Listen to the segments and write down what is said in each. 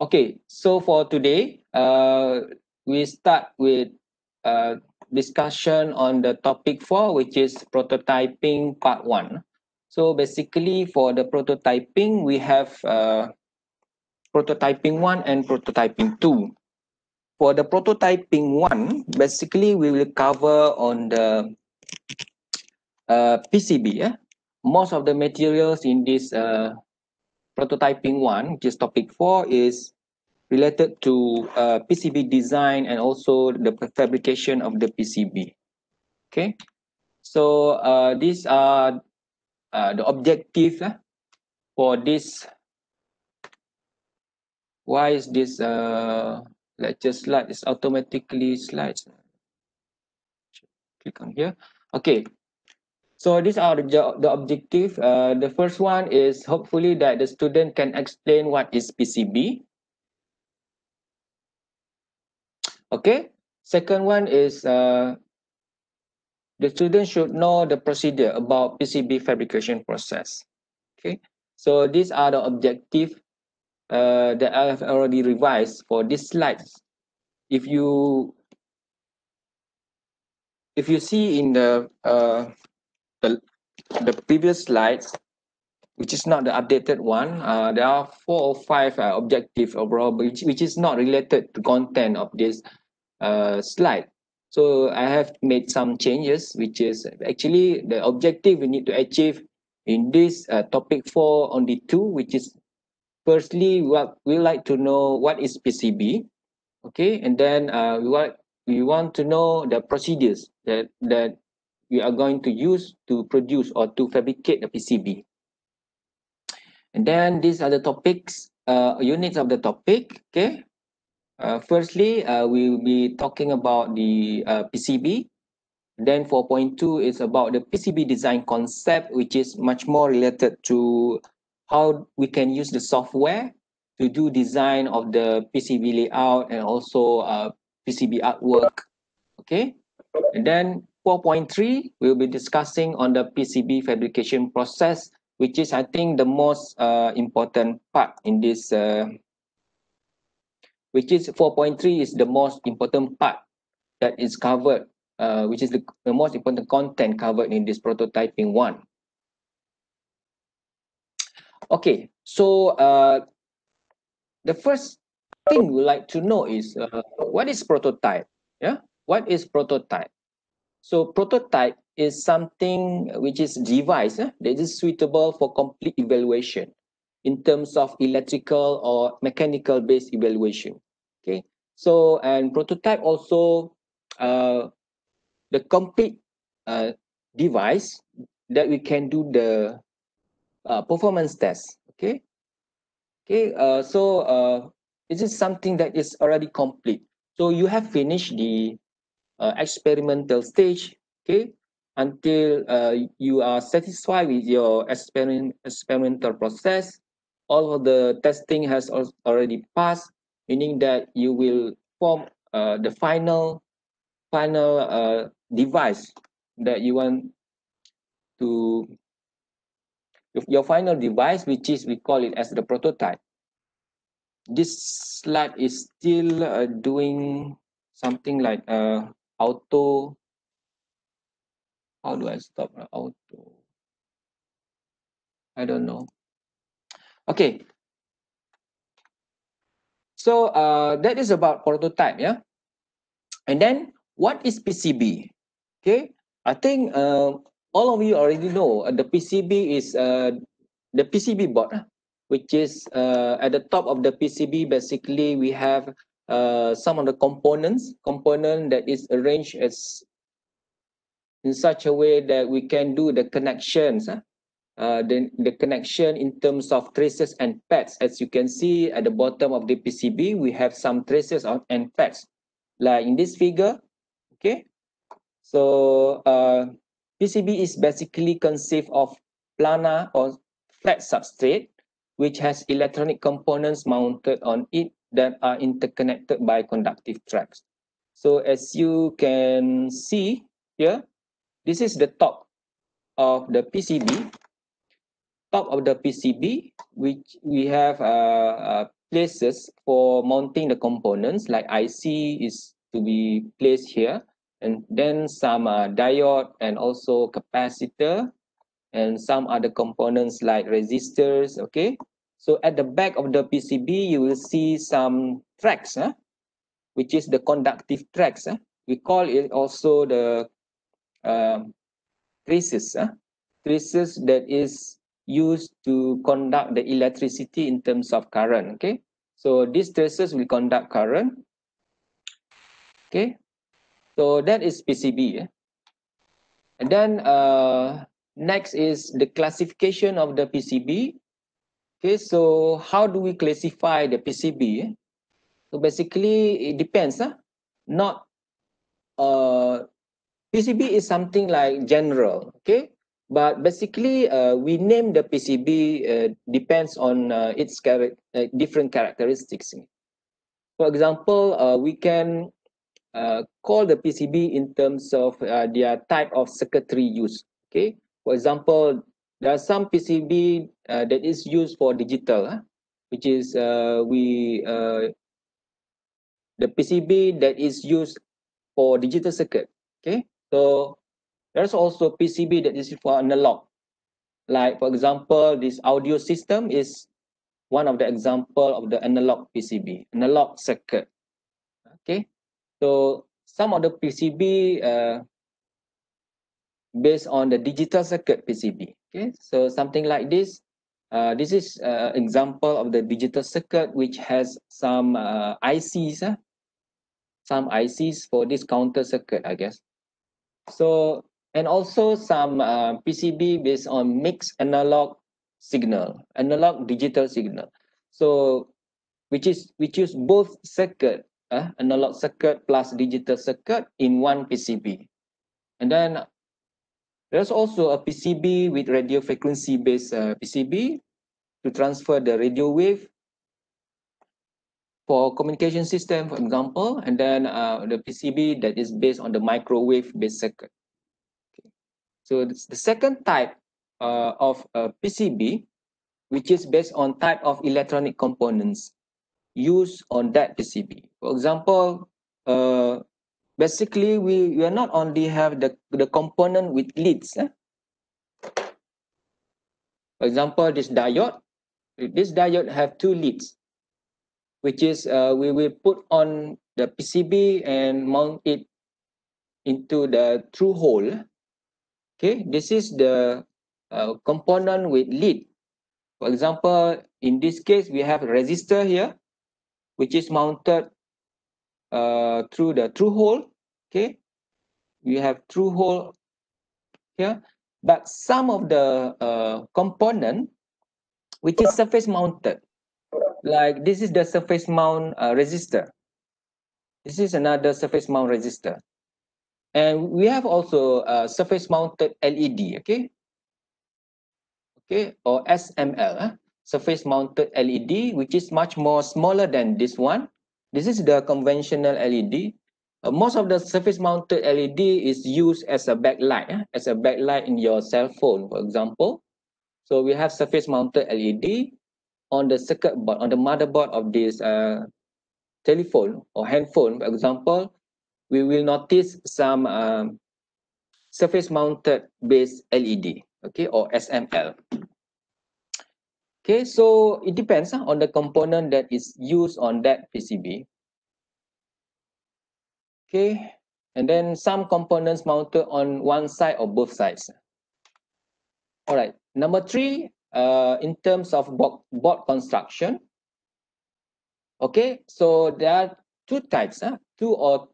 Okay, so for today, uh, we start with uh, discussion on the topic four, which is prototyping part one. So basically for the prototyping, we have uh, prototyping one and prototyping two. For the prototyping one, basically we will cover on the uh, PCB. Yeah? Most of the materials in this uh, prototyping one, which is topic four, is related to uh, PCB design and also the fabrication of the PCB. Okay, so uh, these are uh, the objective uh, for this. Why is this uh, lecture slide is automatically slides? Click on here. Okay, so these are the, the objective. Uh, the first one is hopefully that the student can explain what is PCB. Okay. Second one is uh, the student should know the procedure about PCB fabrication process. Okay. So these are the objective uh, that I have already revised for these slides. If you if you see in the uh, the, the previous slides, which is not the updated one, uh, there are four or five uh, objectives overall, which, which is not related to content of this uh, slide. So I have made some changes, which is actually the objective we need to achieve in this uh, topic four on the two, which is firstly, what we like to know what is PCB, okay, and then uh, we want we want to know the procedures that that we are going to use to produce or to fabricate the PCB. And then these are the topics, uh, units of the topic, okay, uh, firstly, uh, we will be talking about the uh, PCB. Then 4.2 is about the PCB design concept, which is much more related to how we can use the software to do design of the PCB layout and also uh, PCB artwork. Okay. And then 4.3, we'll be discussing on the PCB fabrication process, which is, I think, the most uh, important part in this uh, which is 4.3 is the most important part that is covered, uh, which is the, the most important content covered in this prototyping one. Okay, so uh, the first thing we like to know is uh, what is prototype? Yeah, what is prototype? So prototype is something which is device eh, that is suitable for complete evaluation in terms of electrical or mechanical based evaluation. Okay, so and prototype also uh, the complete uh, device that we can do the uh, performance test. Okay, okay, uh, so uh, this is something that is already complete. So you have finished the uh, experimental stage. Okay, until uh, you are satisfied with your experiment experimental process all of the testing has already passed meaning that you will form uh, the final final uh, device that you want to your final device which is we call it as the prototype this slide is still uh, doing something like uh, auto how do I stop auto I don't know Okay. So uh, that is about prototype, yeah. And then what is PCB? Okay, I think uh, all of you already know uh, the PCB is uh, the PCB board, which is uh, at the top of the PCB. Basically, we have uh, some of the components, component that is arranged as in such a way that we can do the connections. Uh, uh, the, the connection in terms of traces and pads. As you can see at the bottom of the PCB, we have some traces on, and pads. Like in this figure, okay? So uh, PCB is basically conceived of planar or flat substrate, which has electronic components mounted on it that are interconnected by conductive tracks. So as you can see here, this is the top of the PCB top of the PCB, which we have a, a places for mounting the components like IC is to be placed here and then some uh, diode and also capacitor and some other components like resistors okay so at the back of the PCB you will see some tracks huh? which is the conductive tracks huh? we call it also the um, traces huh? traces that is used to conduct the electricity in terms of current okay so these traces will conduct current okay so that is PCB eh? and then uh, next is the classification of the PCB okay so how do we classify the PCB so basically it depends huh? not uh, PCB is something like general okay? But basically uh, we name the PCB uh, depends on uh, its char uh, different characteristics. For example uh, we can uh, call the PCB in terms of their type of circuitry use okay? For example there are some PCB uh, that is used for digital uh, which is uh, we uh, the PCB that is used for digital circuit okay? So there's also PCB that is for analog. Like for example this audio system is one of the example of the analog PCB analog circuit okay? So some of the PCB uh, based on the digital circuit PCB okay so something like this uh, this is uh, example of the digital circuit which has some uh, ICs uh, some ICs for this counter circuit I guess. So and also some uh, PCB based on mixed analog signal analog digital signal. So which is which use both circuit uh, analog circuit plus digital circuit in one PCB and then there's also a PCB with radio frequency based uh, PCB to transfer the radio wave for communication system for example and then uh, the PCB that is based on the microwave based circuit so the second type uh, of uh, PCB, which is based on type of electronic components used on that PCB. For example, uh, basically we, we are not only have the, the component with leads. Eh? For example, this diode, this diode have two leads, which is uh, we will put on the PCB and mount it into the through hole okay this is the uh, component with lead for example in this case we have a resistor here which is mounted uh, through the through hole okay? We have through hole here. But some of the uh, component which is surface mounted. Like this is the surface mount uh, resistor. This is another surface mount resistor. And we have also a surface mounted LED okay? Okay? Or SML uh, surface mounted LED which is much more smaller than this one. This is the conventional LED uh, most of the surface mounted LED is used as a backlight uh, as a backlight in your cell phone for example so we have surface mounted LED on the circuit board on the motherboard of this uh, telephone or handphone for example we will notice some um, surface mounted base LED, okay, or SML. Okay, so it depends uh, on the component that is used on that PCB. Okay, and then some components mounted on one side or both sides. All right, number three, uh, in terms of board, construction. Okay, so there are two types, uh, two or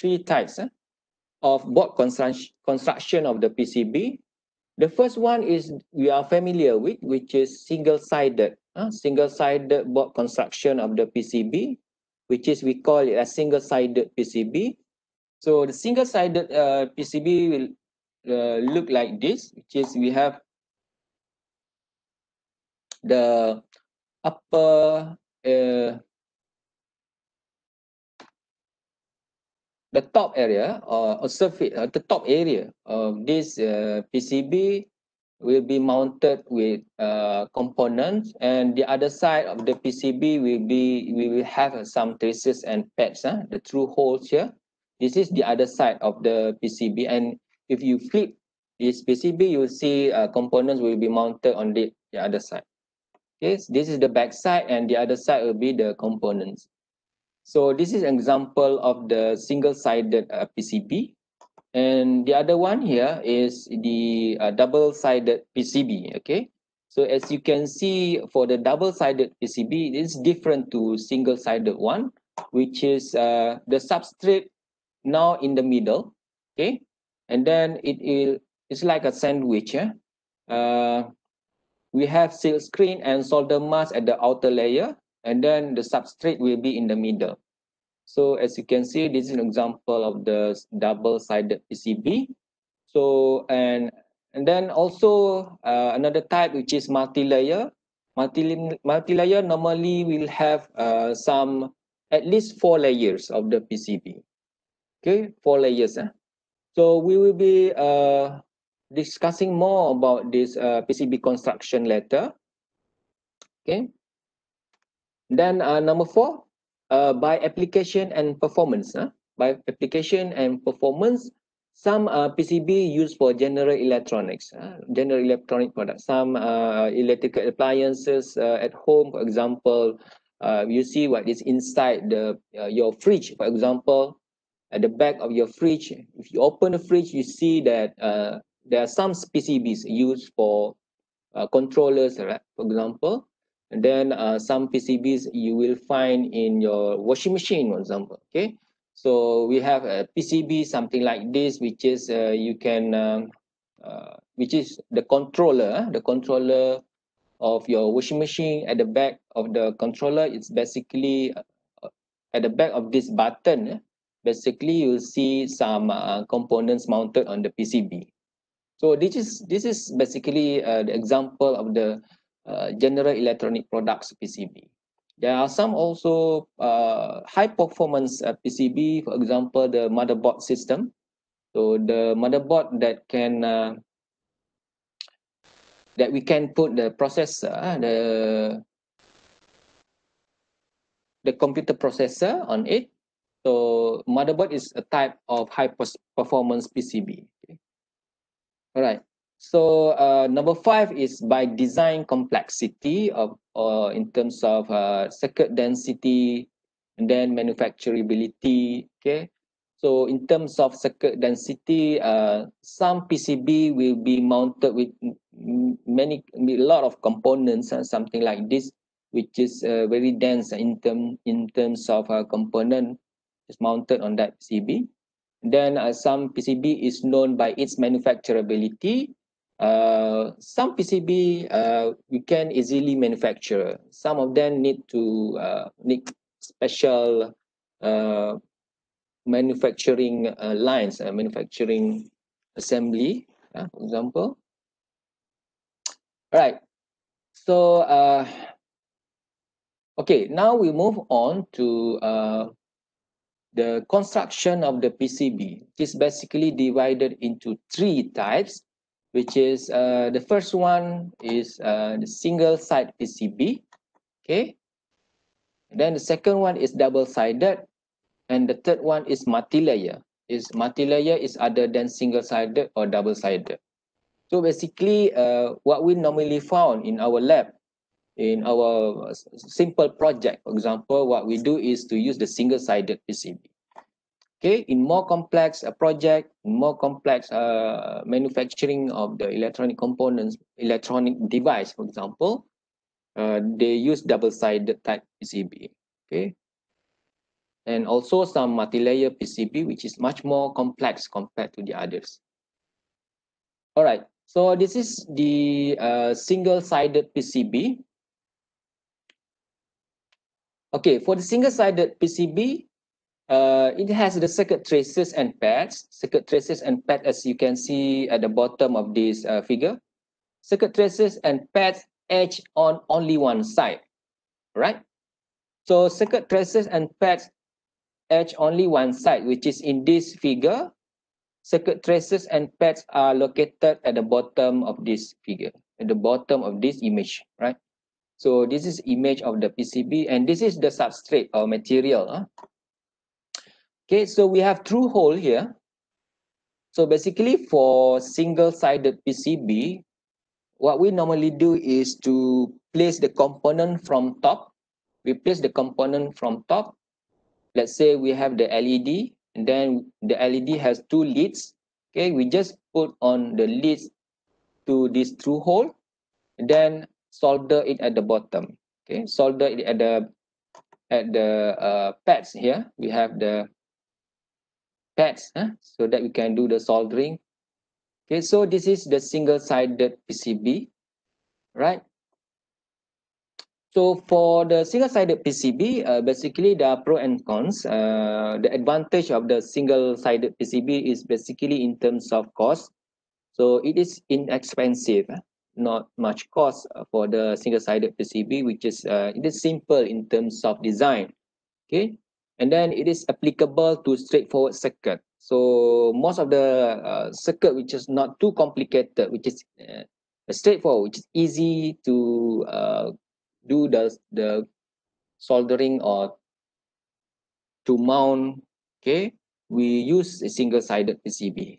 three types eh, of board construction construction of the PCB. The first one is we are familiar with, which is single-sided, uh, single-sided board construction of the PCB, which is we call it a single-sided PCB. So the single-sided uh, PCB will uh, look like this, which is we have the upper uh, the top area or, or surface uh, the top area of this uh, PCB will be mounted with uh, components and the other side of the PCB will be we will have uh, some traces and pads uh, the through holes here. This is the other side of the PCB and if you flip this PCB you will see uh, components will be mounted on the, the other side. Okay this is the back side and the other side will be the components. So this is an example of the single-sided uh, PCB and the other one here is the uh, double-sided PCB okay? So as you can see for the double-sided PCB it is different to single-sided one which is uh, the substrate now in the middle okay? And then it is it's like a sandwich yeah? uh, we have silk screen and solder mask at the outer layer and then the substrate will be in the middle so as you can see, this is an example of the double-sided PCB. So, and, and then also uh, another type, which is multi-layer. Multi-layer multi normally will have uh, some, at least four layers of the PCB. Okay, four layers. Eh? So we will be uh, discussing more about this uh, PCB construction later. Okay. Then uh, number four, uh, by application and performance. Uh, by application and performance, some uh, PCB used for general electronics, uh, general electronic products, some uh, electrical appliances uh, at home, for example, uh, you see what is inside the uh, your fridge, for example, at the back of your fridge. If you open the fridge, you see that there are some PCBs used for controllers, right? For example, then uh, some PCBs you will find in your washing machine, for example. Okay, so we have a PCB something like this, which is uh, you can, um, uh, which is the controller, the controller of your washing machine. At the back of the controller, it's basically uh, at the back of this button. Basically, you'll see some uh, components mounted on the PCB. So this is this is basically uh, the example of the uh, general electronic products PCB. There are some also uh, high performance uh, PCB, for example, the motherboard system. So the motherboard that can uh, that we can put the processor, uh, the the computer processor on it. So motherboard is a type of high performance PCB. Okay. All right. So uh, number five is by design complexity of or in terms of uh, circuit density and then manufacturability. Okay. So in terms of circuit density, uh, some PCB will be mounted with many a lot of components and uh, something like this, which is uh, very dense in term in terms of a uh, component is mounted on that PCB. Then uh, some PCB is known by its manufacturability uh, some PCB uh, we can easily manufacture. Some of them need to uh, need special uh, manufacturing uh, lines, uh, manufacturing assembly, uh, for example. All right. So, okay, now we move on to the construction of the PCB. It is basically divided into three types which is uh, the first one is uh, the single side PCB. Okay. And then the second one is double sided. And the third one is multi-layer. Is multi-layer is other than single sided or double sided. So basically, uh, what we normally found in our lab, in our simple project, for example, what we do is to use the single sided PCB okay in more complex uh, project more complex uh, manufacturing of the electronic components electronic device for example uh, they use double-sided type PCB okay? And also some multi-layer PCB which is much more complex compared to the others. All right so this is the uh, single-sided PCB okay for the single-sided PCB uh, it has the circuit traces and pads. Circuit traces and pads, as you can see at the bottom of this uh, figure. Circuit traces and pads edge on only one side, right? So circuit traces and pads edge only one side, which is in this figure. circuit traces and pads are located at the bottom of this figure, at the bottom of this image, right? So this is image of the PCB and this is the substrate or material. Huh? Okay, so we have through hole here. So basically for single-sided PCB, what we normally do is to place the component from top. We place the component from top. Let's say we have the LED and then the LED has two leads. Okay, we just put on the leads to this through hole then solder it at the bottom. Okay, solder it at the at the uh, pads here. We have the pads huh? so that we can do the soldering Okay, so this is the single-sided PCB, right? So for the single-sided PCB, uh, basically there are pros and cons. Uh, the advantage of the single-sided PCB is basically in terms of cost. So it is inexpensive, eh? not much cost for the single-sided PCB, which is uh, it is simple in terms of design. Okay, and then it is applicable to straightforward circuit. So most of the uh, circuit which is not too complicated, which is uh, straightforward, which is easy to uh, do the the soldering or to mount. Okay, we use a single-sided PCB.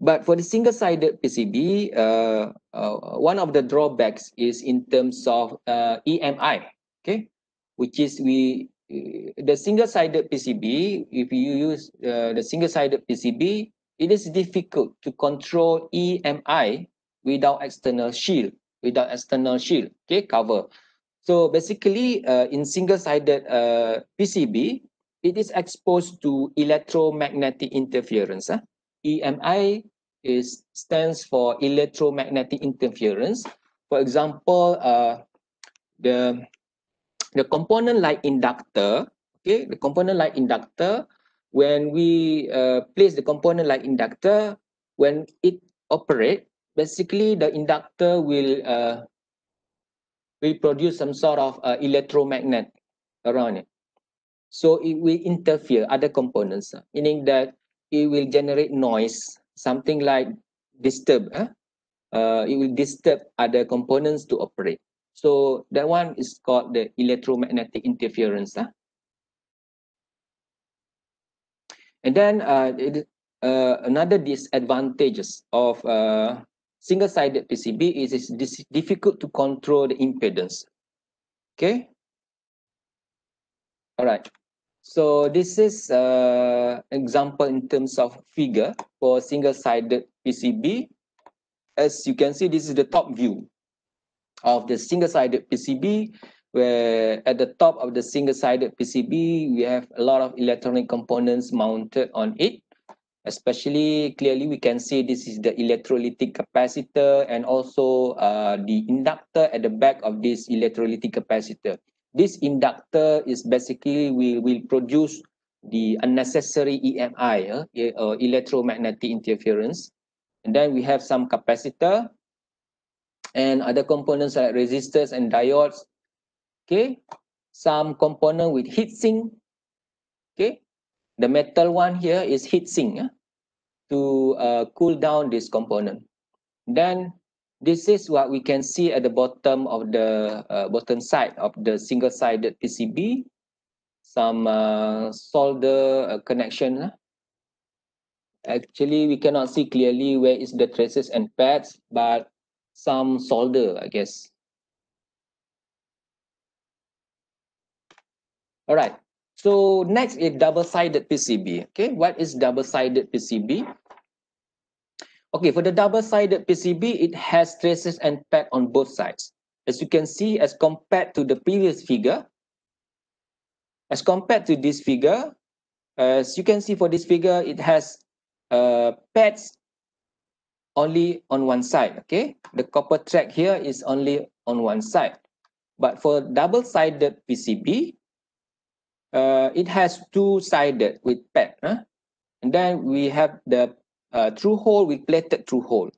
But for the single-sided PCB, uh, uh, one of the drawbacks is in terms of uh, EMI. Okay, which is we the single-sided PCB, if you use uh, the single-sided PCB, it is difficult to control EMI without external shield, without external shield, okay, cover. So basically, uh, in single-sided uh, PCB, it is exposed to electromagnetic interference. Huh? EMI is stands for electromagnetic interference. For example, uh, the the component like inductor okay the component like inductor when we uh, place the component like inductor when it operate basically the inductor will uh, produce some sort of uh, electromagnet around it. So it will interfere other components uh, meaning that it will generate noise something like disturb uh, uh, it will disturb other components to operate so that one is called the electromagnetic interference. Huh? And then uh, it, uh, another disadvantages of uh, single-sided PCB is it's difficult to control the impedance. Okay. All right. So this is uh, example in terms of figure for single-sided PCB. As you can see, this is the top view of the single-sided PCB where at the top of the single-sided PCB we have a lot of electronic components mounted on it. Especially clearly we can see this is the electrolytic capacitor and also uh, the inductor at the back of this electrolytic capacitor. This inductor is basically we will produce the unnecessary EMI uh, uh, electromagnetic interference. And then we have some capacitor and other components like resistors and diodes. Okay? Some component with heat sink. Okay? The metal one here is heat sink uh, to uh, cool down this component. Then this is what we can see at the bottom of the uh, bottom side of the single sided PCB some uh, solder uh, connection uh. actually we cannot see clearly where is the traces and pads but some solder, I guess. All right. So next is double-sided PCB. Okay, what is double-sided PCB? Okay, for the double-sided PCB, it has traces and pad on both sides. As you can see, as compared to the previous figure, as compared to this figure, as you can see for this figure, it has uh, pads only on one side okay? The copper track here is only on one side. But for double-sided PCB uh, it has two-sided with pad huh? and then we have the uh, through hole with plated through hole.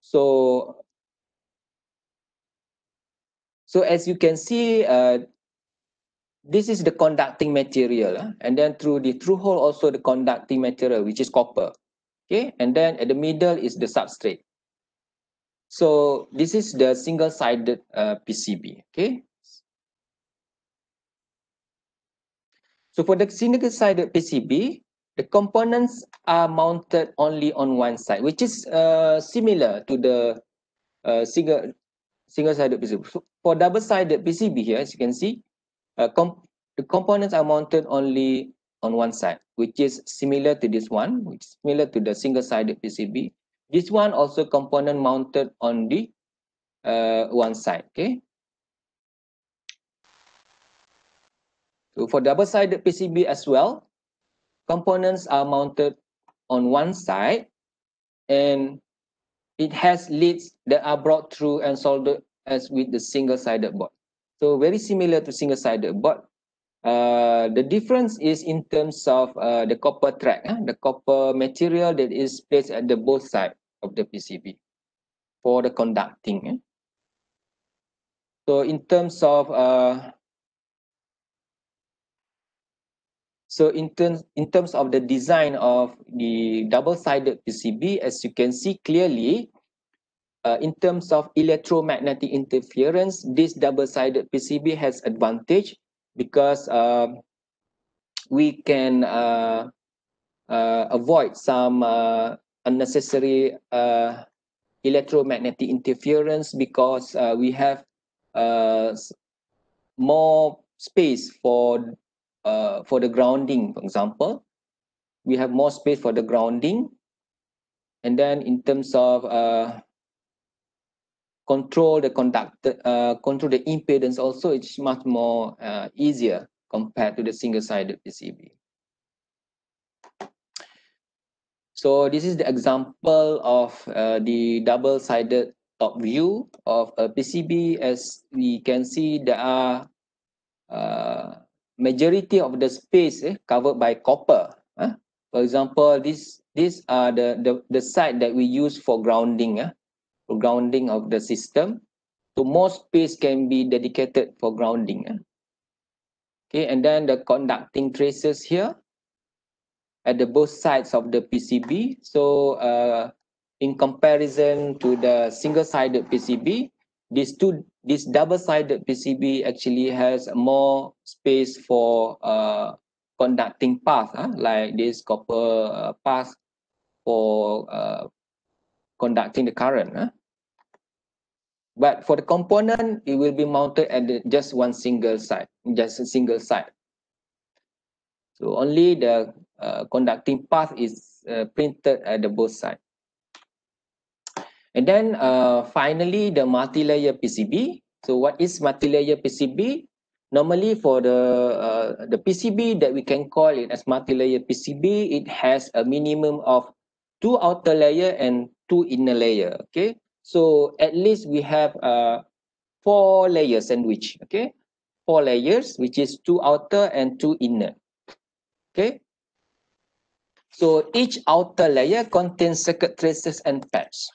So so as you can see uh, this is the conducting material uh, and then through the through hole also the conducting material which is copper okay and then at the middle is the substrate. So this is the single sided uh, pcb okay? So for the single sided pcb the components are mounted only on one side which is uh, similar to the uh, single single sided pcb so for double sided pcb here as you can see uh, the components are mounted only on one side, which is similar to this one, which is similar to the single-sided PCB. This one also component mounted on the uh, one side, okay? So for double-sided PCB as well, components are mounted on one side and it has leads that are brought through and soldered as with the single-sided board. So very similar to single-sided board. Uh, the difference is in terms of uh, the copper track, uh, the copper material that is placed at the both side of the PCB for the conducting. Eh? So in terms of uh, so in terms in terms of the design of the double-sided PCB, as you can see clearly, uh, in terms of electromagnetic interference, this double-sided PCB has advantage because um, we can uh, uh, avoid some uh, unnecessary uh, electromagnetic interference because uh, we have uh, more space for uh, for the grounding, for example. We have more space for the grounding. And then in terms of uh, control the conductor, uh, control the impedance also, it's much more uh, easier compared to the single-sided PCB. So this is the example of uh, the double-sided top view of a PCB. As we can see, there are uh, majority of the space eh, covered by copper. Eh? For example, this these are the, the, the side that we use for grounding. Eh? Grounding of the system. So more space can be dedicated for grounding. Eh? Okay, and then the conducting traces here at the both sides of the PCB. So uh, in comparison to the single-sided PCB, this two this double-sided PCB actually has more space for uh, conducting path, huh? like this copper uh, path for uh, conducting the current. Huh? But for the component, it will be mounted at the, just one single side, just a single side. So only the uh, conducting path is uh, printed at the both side. And then uh, finally, the multi-layer PCB. So what is multi-layer PCB? Normally for the, uh, the PCB that we can call it as multi-layer PCB, it has a minimum of two outer layer and two inner layer okay so at least we have uh four layer sandwich okay? Four layers which is two outer and two inner okay? So each outer layer contains circuit traces and pads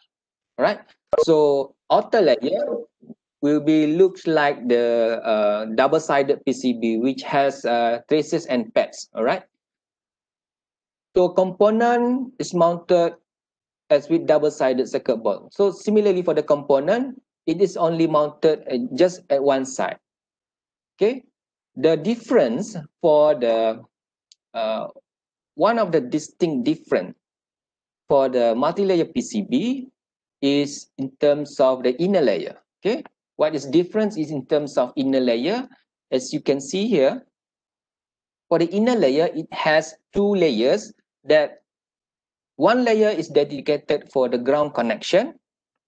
right so outer layer will be looks like the uh, double-sided PCB which has uh, traces and pads all right so component is mounted as with double-sided circuit board. So similarly for the component, it is only mounted just at one side. Okay. The difference for the uh, one of the distinct difference for the multi-layer PCB is in terms of the inner layer. Okay. What is difference is in terms of inner layer. As you can see here, for the inner layer, it has two layers that one layer is dedicated for the ground connection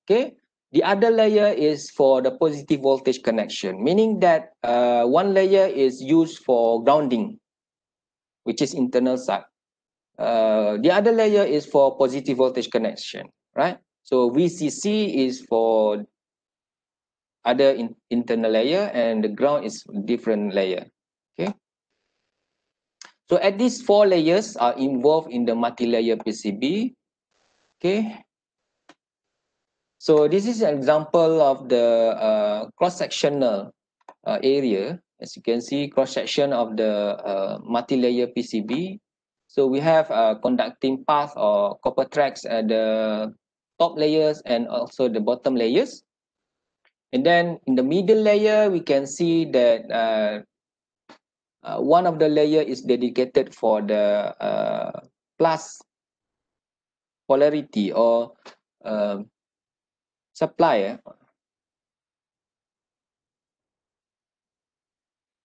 okay? The other layer is for the positive voltage connection meaning that uh, one layer is used for grounding which is internal side. Uh, the other layer is for positive voltage connection right? So vcc is for other in, internal layer and the ground is different layer okay so at these four layers are involved in the multi-layer PCB. Okay. So this is an example of the uh, cross-sectional uh, area as you can see cross section of the uh, multi-layer PCB so we have a conducting path or copper tracks at the top layers and also the bottom layers and then in the middle layer we can see that uh, one of the layer is dedicated for the uh, plus polarity or uh, supply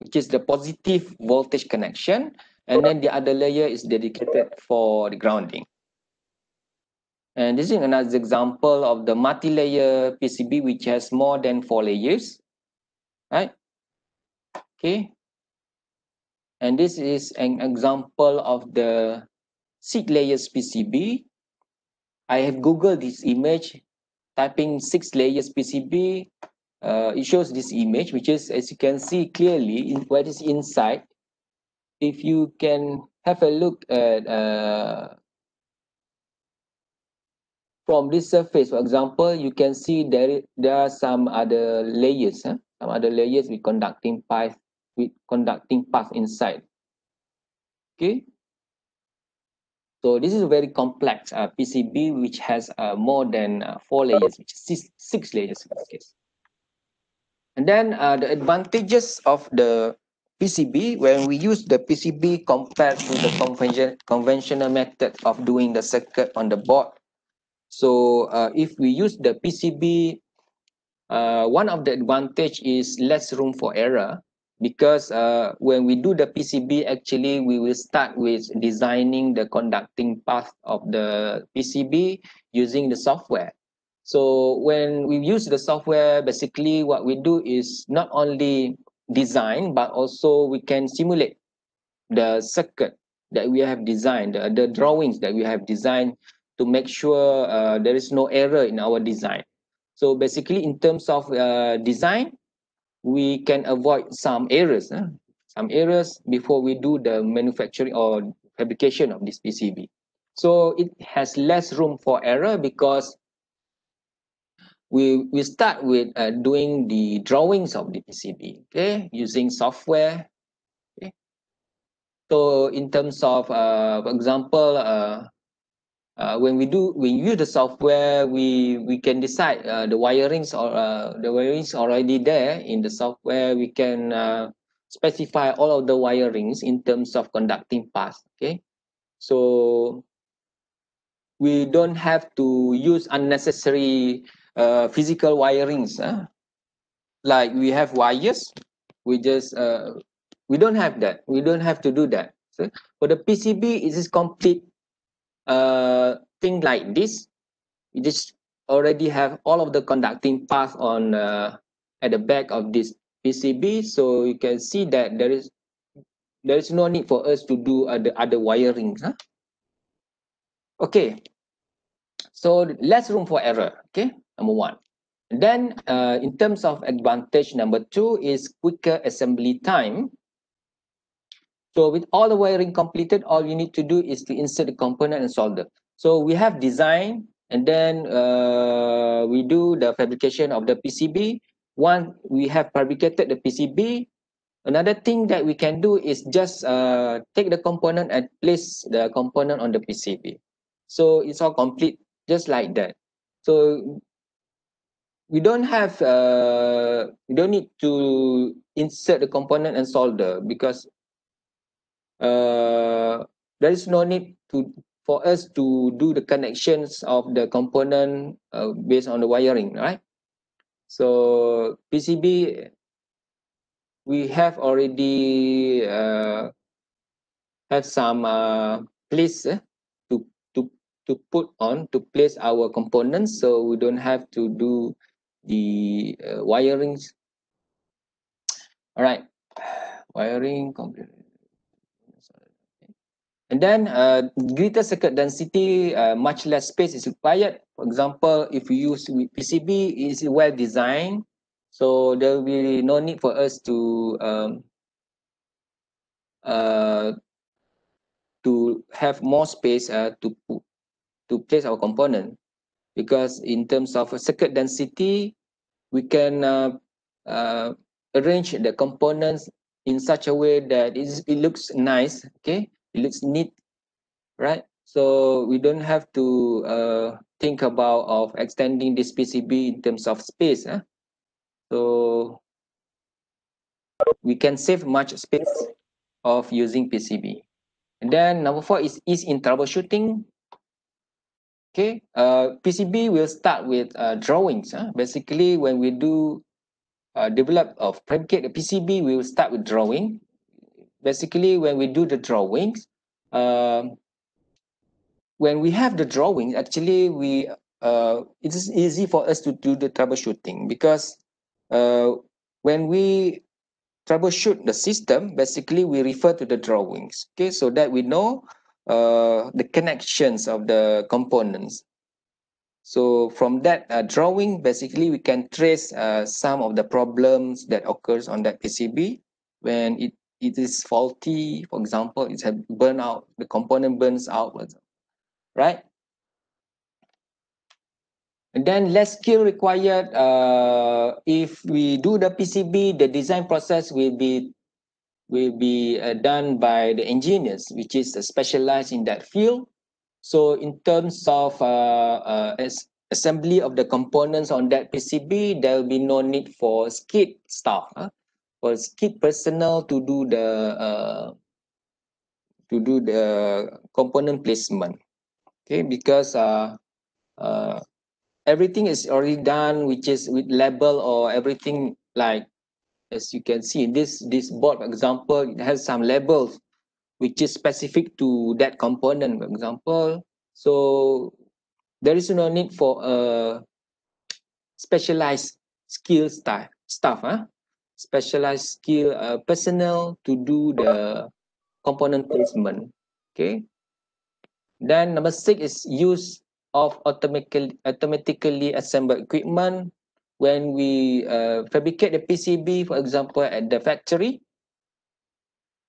which is the positive voltage connection. And then the other layer is dedicated for the grounding. And this is another example of the multi-layer PCB which has more than four layers. Right? Okay and this is an example of the six layers PCB I have googled this image typing six layers PCB uh, it shows this image which is as you can see clearly in what is inside. If you can have a look at uh, from this surface for example you can see there there are some other layers huh? some other layers with conducting path with conducting path inside. Okay? So this is a very complex uh, PCB which has uh, more than uh, four layers which is six, six layers in this case. And then uh, the advantages of the PCB when we use the PCB compared to the convention, conventional method of doing the circuit on the board. So uh, if we use the PCB, uh, one of the advantage is less room for error because uh, when we do the PCB, actually we will start with designing the conducting path of the PCB using the software. So when we use the software, basically what we do is not only design, but also we can simulate the circuit that we have designed, the, the drawings that we have designed to make sure uh, there is no error in our design. So basically in terms of uh, design, we can avoid some errors, huh? some errors before we do the manufacturing or fabrication of this PCB. So it has less room for error because we we start with uh, doing the drawings of the PCB, okay, using software. Okay. So in terms of, uh, for example, uh, uh, when we do we use the software, we we can decide uh, the wirings or uh, the wirings already there in the software. We can uh, specify all of the wirings in terms of conducting path. Okay, so we don't have to use unnecessary uh, physical wirings uh, like we have wires we just uh, we don't have that we don't have to do that so for the pcb it is complete uh thing like this we just already have all of the conducting path on uh, at the back of this pcb so you can see that there is there is no need for us to do other other wirings huh? okay so less room for error okay number one. And then uh, in terms of advantage number two is quicker assembly time. So with all the wiring completed, all you need to do is to insert the component and solder. So we have design and then uh, we do the fabrication of the PCB. Once we have fabricated the PCB, another thing that we can do is just uh, take the component and place the component on the PCB. So it's all complete just like that. So we don't have uh we don't need to insert the component and solder because uh there is no need to for us to do the connections of the component uh, based on the wiring right? So pcb we have already uh, have some uh, place uh, to to to put on to place our components so we don't have to do the uh, wirings. All right wiring and then uh, greater circuit density uh, much less space is required. For example if you use PCB is well designed. So there will be no need for us to um, uh, to have more space uh, to to place our component. Because in terms of circuit density we can uh, uh, arrange the components in such a way that it's, it looks nice okay it looks neat right so we don't have to uh, think about of extending this PCB in terms of space huh? so we can save much space of using PCB and then number four is ease in troubleshooting okay uh, PCB will start with uh, drawings huh? basically when we do uh, develop or fabricate a PCB we will start with drawing basically when we do the drawings um, when we have the drawing actually we uh, it is easy for us to do the troubleshooting because uh, when we troubleshoot the system basically we refer to the drawings okay? So that we know uh, the connections of the components. So from that uh, drawing basically we can trace uh, some of the problems that occurs on that PCB when it it is faulty for example it's a burn out the component burns out right and then less skill required uh, if we do the PCB the design process will be will be uh, done by the engineers which is specialized in that field so in terms of uh, uh, as assembly of the components on that PCB there will be no need for skid staff huh? For skid personal to do the uh, to do the component placement okay because uh, uh, everything is already done which is with label or everything like as you can see in this this board example it has some labels which is specific to that component for example so there is no need for a specialized skill staff staff huh? Specialized skill uh, personnel to do the component placement. Okay. Then number six is use of automatically automatically assembled equipment. When we uh, fabricate the PCB for example at the factory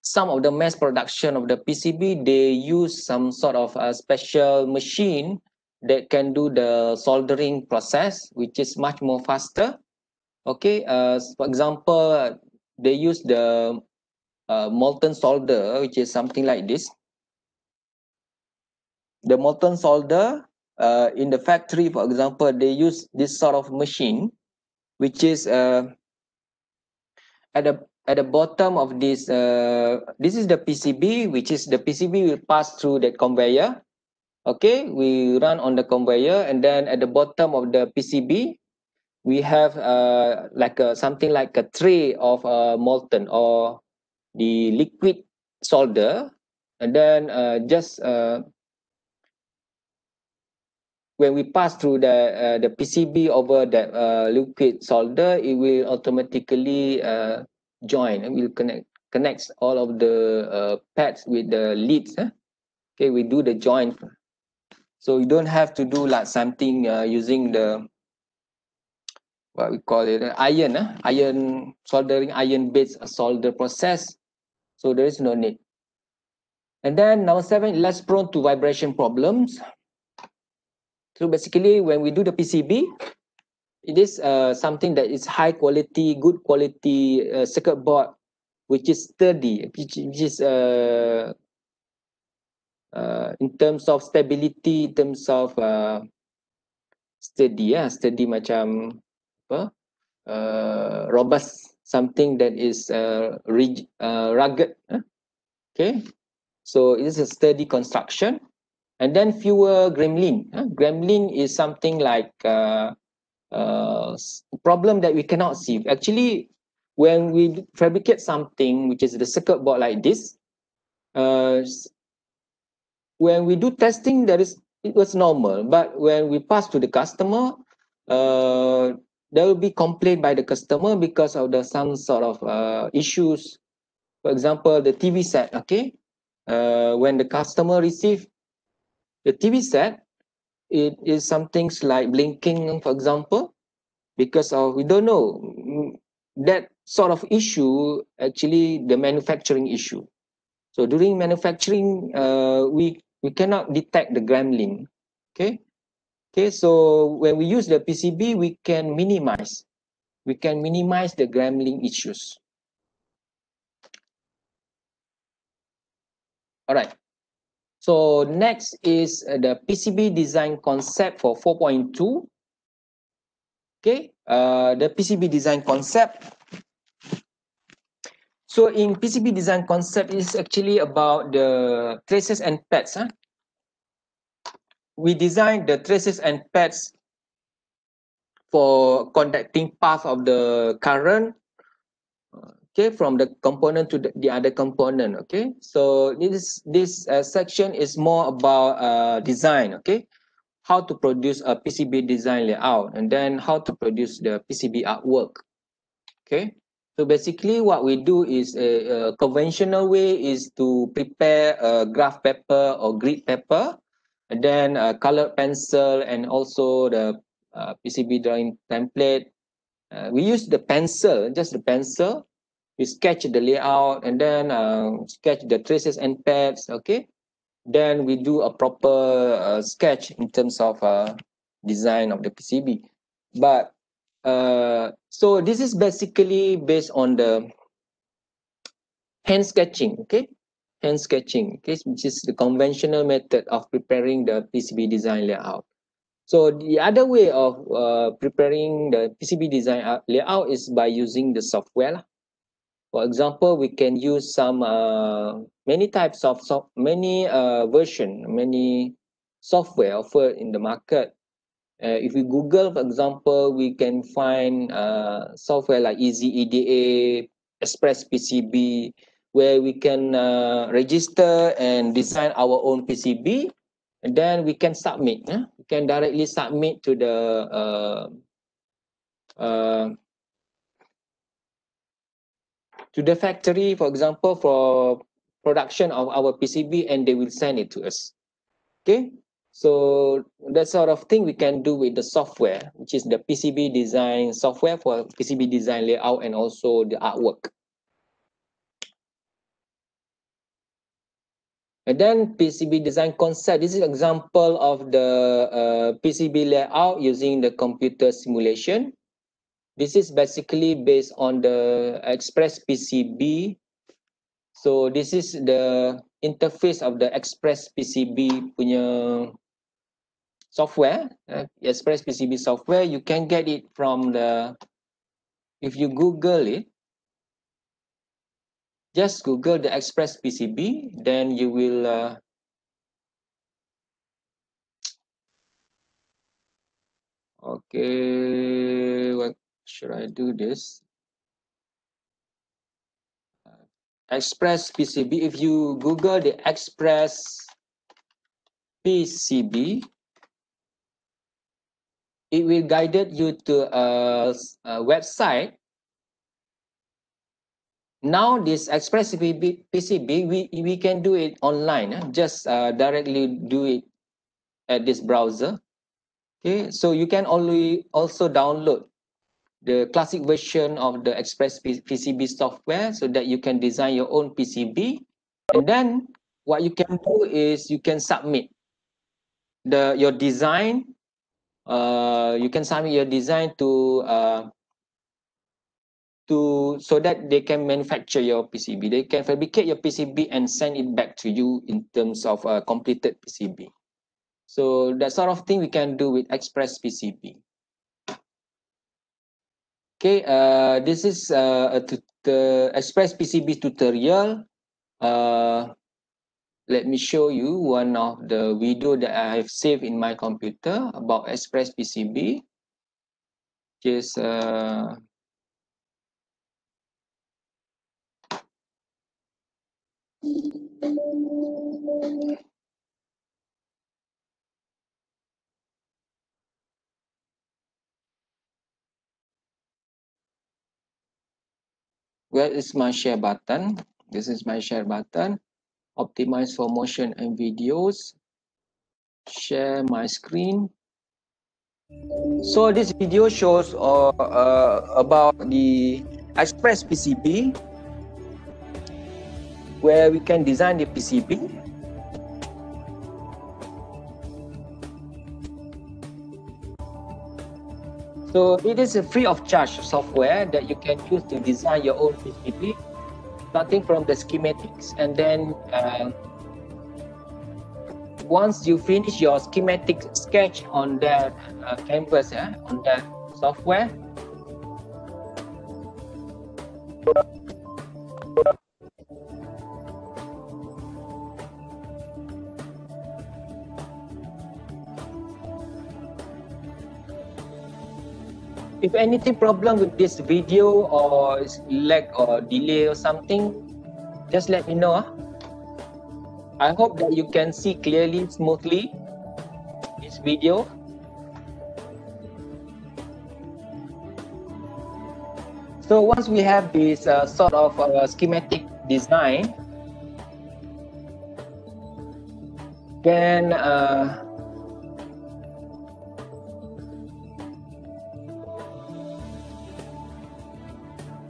some of the mass production of the PCB they use some sort of a special machine that can do the soldering process which is much more faster okay uh, for example they use the uh, molten solder which is something like this. The molten solder uh, in the factory for example they use this sort of machine which is uh, at the at the bottom of this uh, this is the PCB which is the PCB will pass through the conveyor. Okay we run on the conveyor and then at the bottom of the PCB we have uh, like a, something like a tray of uh, molten or the liquid solder and then uh, just uh, when we pass through the uh, the PCB over that uh, liquid solder, it will automatically uh, join and will connect connects all of the uh, pads with the leads. Eh? Okay, we do the join. So you don't have to do like something uh, using the what we call it iron, eh? iron soldering iron based solder process. So there is no need. And then number seven, less prone to vibration problems. So basically, when we do the PCB, it is uh, something that is high quality, good quality uh, circuit board, which is sturdy, which, which is uh, uh, in terms of stability, in terms of uh, steady, yeah, steady macam apa, uh, robust, something that is uh, rig, uh, rugged. Huh? Okay, so it is a sturdy construction and then fewer gremlin huh? gremlin is something like uh, uh, problem that we cannot see actually when we fabricate something which is the circuit board like this uh, when we do testing that is it was normal but when we pass to the customer uh, there will be complaint by the customer because of the some sort of uh, issues for example the tv set okay uh, when the customer receive the TV set, it is some things like blinking, for example, because of, we don't know, mm, that sort of issue, actually the manufacturing issue. So during manufacturing, uh, we, we cannot detect the gremlin, okay? Okay, so when we use the PCB, we can minimize, we can minimize the gremlin issues. All right. So next is uh, the PCB design concept for 4.2. Okay, uh, the PCB design concept. So in PCB design concept is actually about the traces and pads. Huh? We design the traces and pads for conducting path of the current okay from the component to the, the other component okay? So this this uh, section is more about uh, design okay? How to produce a PCB design layout and then how to produce the PCB artwork okay? So basically what we do is a, a conventional way is to prepare a graph paper or grid paper and then a colored pencil and also the uh, PCB drawing template. Uh, we use the pencil just the pencil. We sketch the layout and then uh, sketch the traces and pads okay? Then we do a proper uh, sketch in terms of uh, design of the PCB but uh, so this is basically based on the hand sketching okay hand sketching okay which is the conventional method of preparing the PCB design layout so the other way of uh, preparing the PCB design uh, layout is by using the software. For example, we can use some uh, many types of soft, many uh, version, many software offered in the market. Uh, if we Google, for example, we can find uh, software like Easy EDA, Express PCB, where we can uh, register and design our own PCB, and then we can submit. Yeah? We can directly submit to the uh, uh, to the factory, for example, for production of our PCB and they will send it to us. Okay, so that sort of thing we can do with the software, which is the PCB design software for PCB design layout and also the artwork. And then PCB design concept, this is an example of the uh, PCB layout using the computer simulation. This is basically based on the Express PCB. So this is the interface of the Express PCB punya software, uh, Express PCB software. You can get it from the, if you Google it, just Google the Express PCB, then you will uh, okay, what should I do this? Express PCB, if you Google the Express PCB, it will guide you to a, a website. Now this Express PCB, we, we can do it online, eh? just uh, directly do it at this browser. Okay, so you can only also download the classic version of the Express PCB software so that you can design your own PCB. And then what you can do is you can submit the your design. Uh, you can submit your design to uh, to so that they can manufacture your PCB. They can fabricate your PCB and send it back to you in terms of a completed PCB. So that sort of thing we can do with Express PCB. Okay, uh, this is uh, a Express PCB tutorial. Uh, let me show you one of the video that I have saved in my computer about Express PCB. Just uh, where is my share button. This is my share button. Optimize for motion and videos. Share my screen. So this video shows uh, uh, about the express pcb where we can design the pcb So it is a free of charge software that you can use to design your own PCB, starting from the schematics and then uh, once you finish your schematic sketch on that uh, canvas, yeah, on that software, if anything problem with this video or lag or delay or something just let me know huh? i hope that you can see clearly smoothly this video so once we have this uh, sort of uh, schematic design then uh,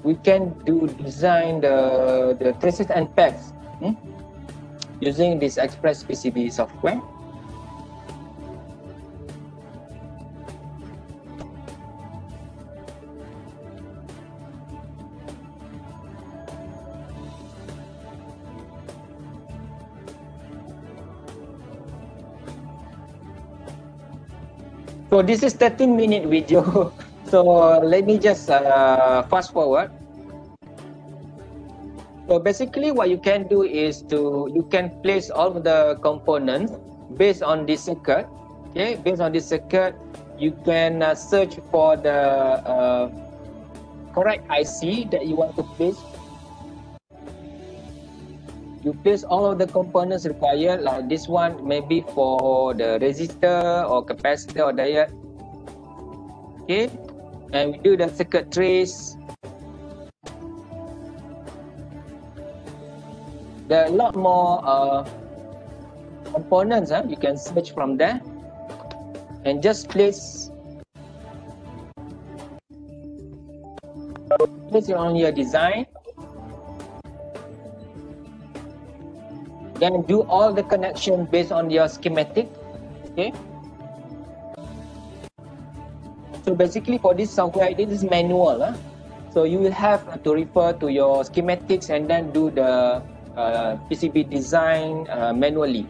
we can do design the, the traces and pads hmm, using this Express PCB software. So this is 13 minute video. So let me just uh, fast forward. So basically what you can do is to, you can place all the components based on this circuit. Okay, based on this circuit, you can uh, search for the uh, correct IC that you want to place. You place all of the components required like this one maybe for the resistor or capacitor or diode. Okay, and we do the circuit trace. There are a lot more uh, components huh? you can search from there and just place place it on your design then do all the connection based on your schematic okay So basically for this software, it is manual. Huh? So you will have to refer to your schematics and then do the uh, PCB design uh, manually.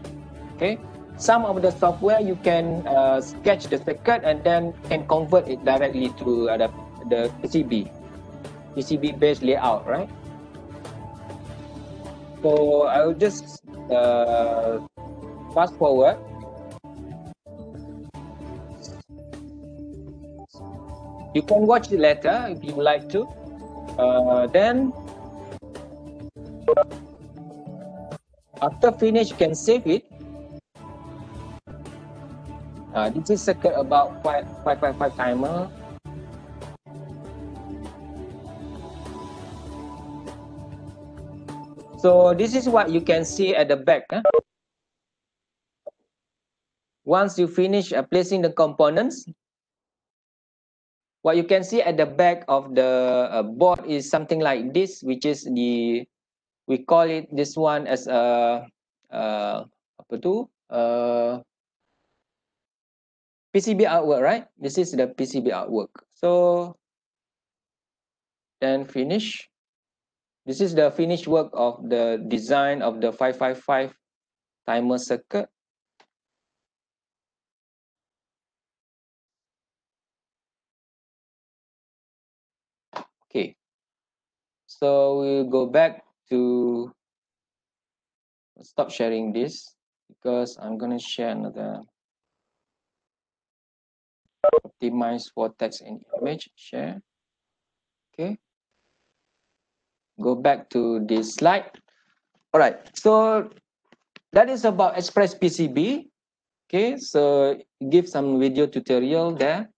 Okay. Some of the software you can uh, sketch the circuit and then can convert it directly to uh, the, the PCB, PCB based layout, right? So I will just uh, fast forward. you can watch it later if you like to then after finish you can save it uh, this is circuit about 555 timer so this is what you can see at the back huh? once you finish uh, placing the components what you can see at the back of the uh, board is something like this which is the we call it this one as a uh, apa tu? Uh, PCB artwork right? This is the PCB artwork. So then finish. This is the finished work of the design of the 555 timer circuit. Okay. So we'll go back to stop sharing this because I'm going to share another optimize for text and image share. Okay. Go back to this slide. All right. So that is about Express PCB. Okay. So give some video tutorial there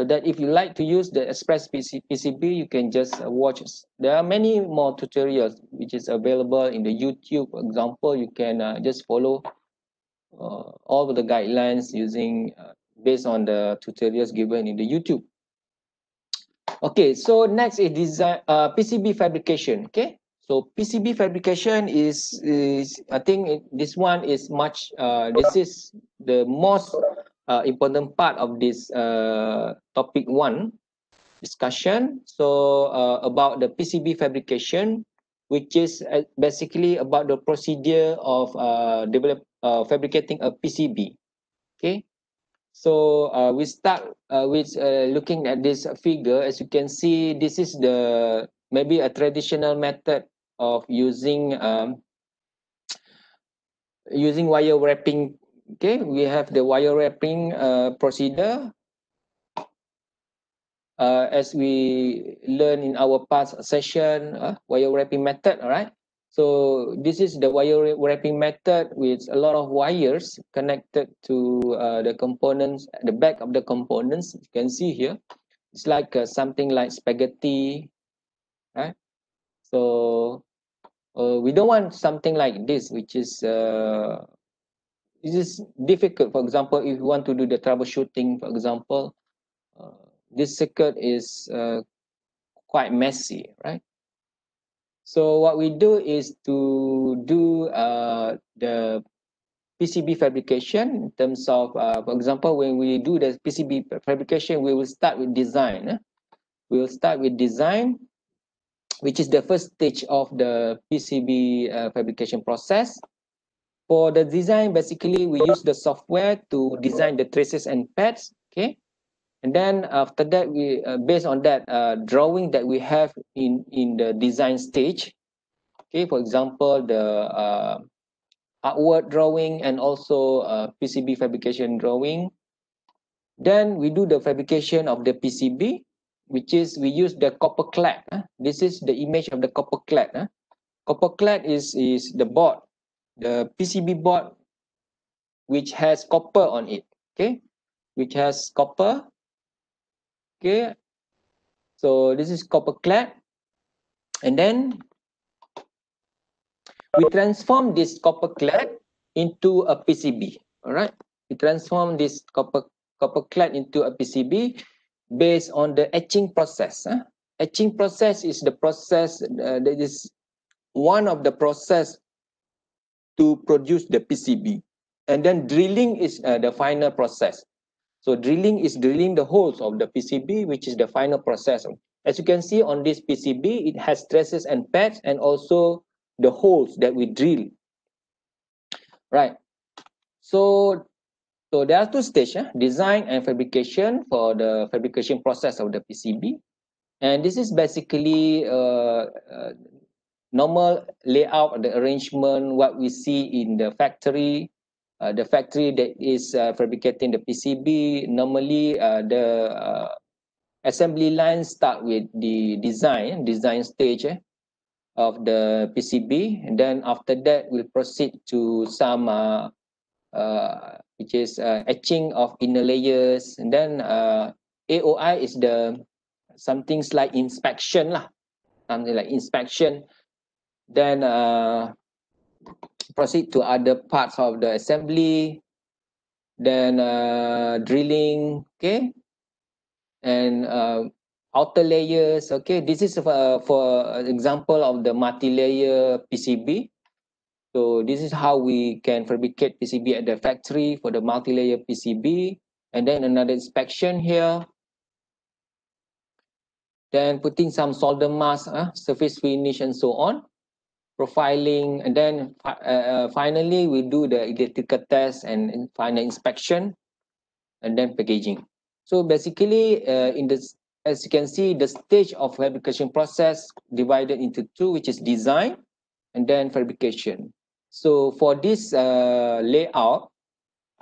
so that if you like to use the express PC, pcb you can just uh, watch there are many more tutorials which is available in the youtube. Example you can uh, just follow uh, all the guidelines using uh, based on the tutorials given in the youtube. Okay so next is design uh, pcb fabrication okay? So pcb fabrication is is i think it, this one is much uh, this is the most uh, important part of this uh, topic one discussion. So uh, about the PCB fabrication, which is uh, basically about the procedure of uh, develop uh, fabricating a PCB. Okay, so uh, we start uh, with uh, looking at this figure. As you can see, this is the maybe a traditional method of using um, using wire wrapping. Okay, we have the wire wrapping uh, procedure uh, as we learn in our past session, uh, wire wrapping method, all right? So this is the wire wrapping method with a lot of wires connected to uh, the components, the back of the components, you can see here. It's like uh, something like spaghetti, right? So uh, we don't want something like this, which is this is difficult. For example, if you want to do the troubleshooting, for example, uh, this circuit is uh, quite messy, right? So what we do is to do uh, the PCB fabrication in terms of, uh, for example, when we do the PCB fabrication, we will start with design. Eh? We will start with design, which is the first stage of the PCB uh, fabrication process. For the design, basically, we use the software to design the traces and pads. Okay, and then after that we uh, based on that uh, drawing that we have in in the design stage okay for example the uh, artwork drawing and also uh, PCB fabrication drawing then we do the fabrication of the PCB which is we use the copper clad uh. this is the image of the copper clad uh. copper clad is is the board the PCB board which has copper on it okay? Which has copper okay? So this is copper clad. And then we transform this copper clad into a PCB all right we transform this copper copper clad into a PCB based on the etching process huh? etching process is the process uh, that is one of the process to produce the PCB and then drilling is uh, the final process so drilling is drilling the holes of the PCB, which is the final process. As you can see on this PCB, it has traces and pads and also the holes that we drill. Right. So, so there are two stages, design and fabrication for the fabrication process of the PCB. And this is basically uh, uh, normal layout, the arrangement, what we see in the factory uh, the factory that is uh, fabricating the PCB normally uh, the uh, assembly line start with the design design stage eh, of the PCB and then after that we'll proceed to some uh, uh, which is uh, etching of inner layers. And then uh, AOI is the something like inspection lah. Something like inspection then uh, proceed to other parts of the assembly. Then uh, drilling okay? And uh, outer layers okay? This is for, for example of the multi-layer PCB so this is how we can fabricate PCB at the factory for the multi-layer PCB and then another inspection here. Then putting some solder mask uh, surface finish and so on profiling, and then uh, uh, finally we do the electrical test and, and final inspection, and then packaging. So basically, uh, in this, as you can see, the stage of fabrication process divided into two, which is design and then fabrication. So for this uh, layout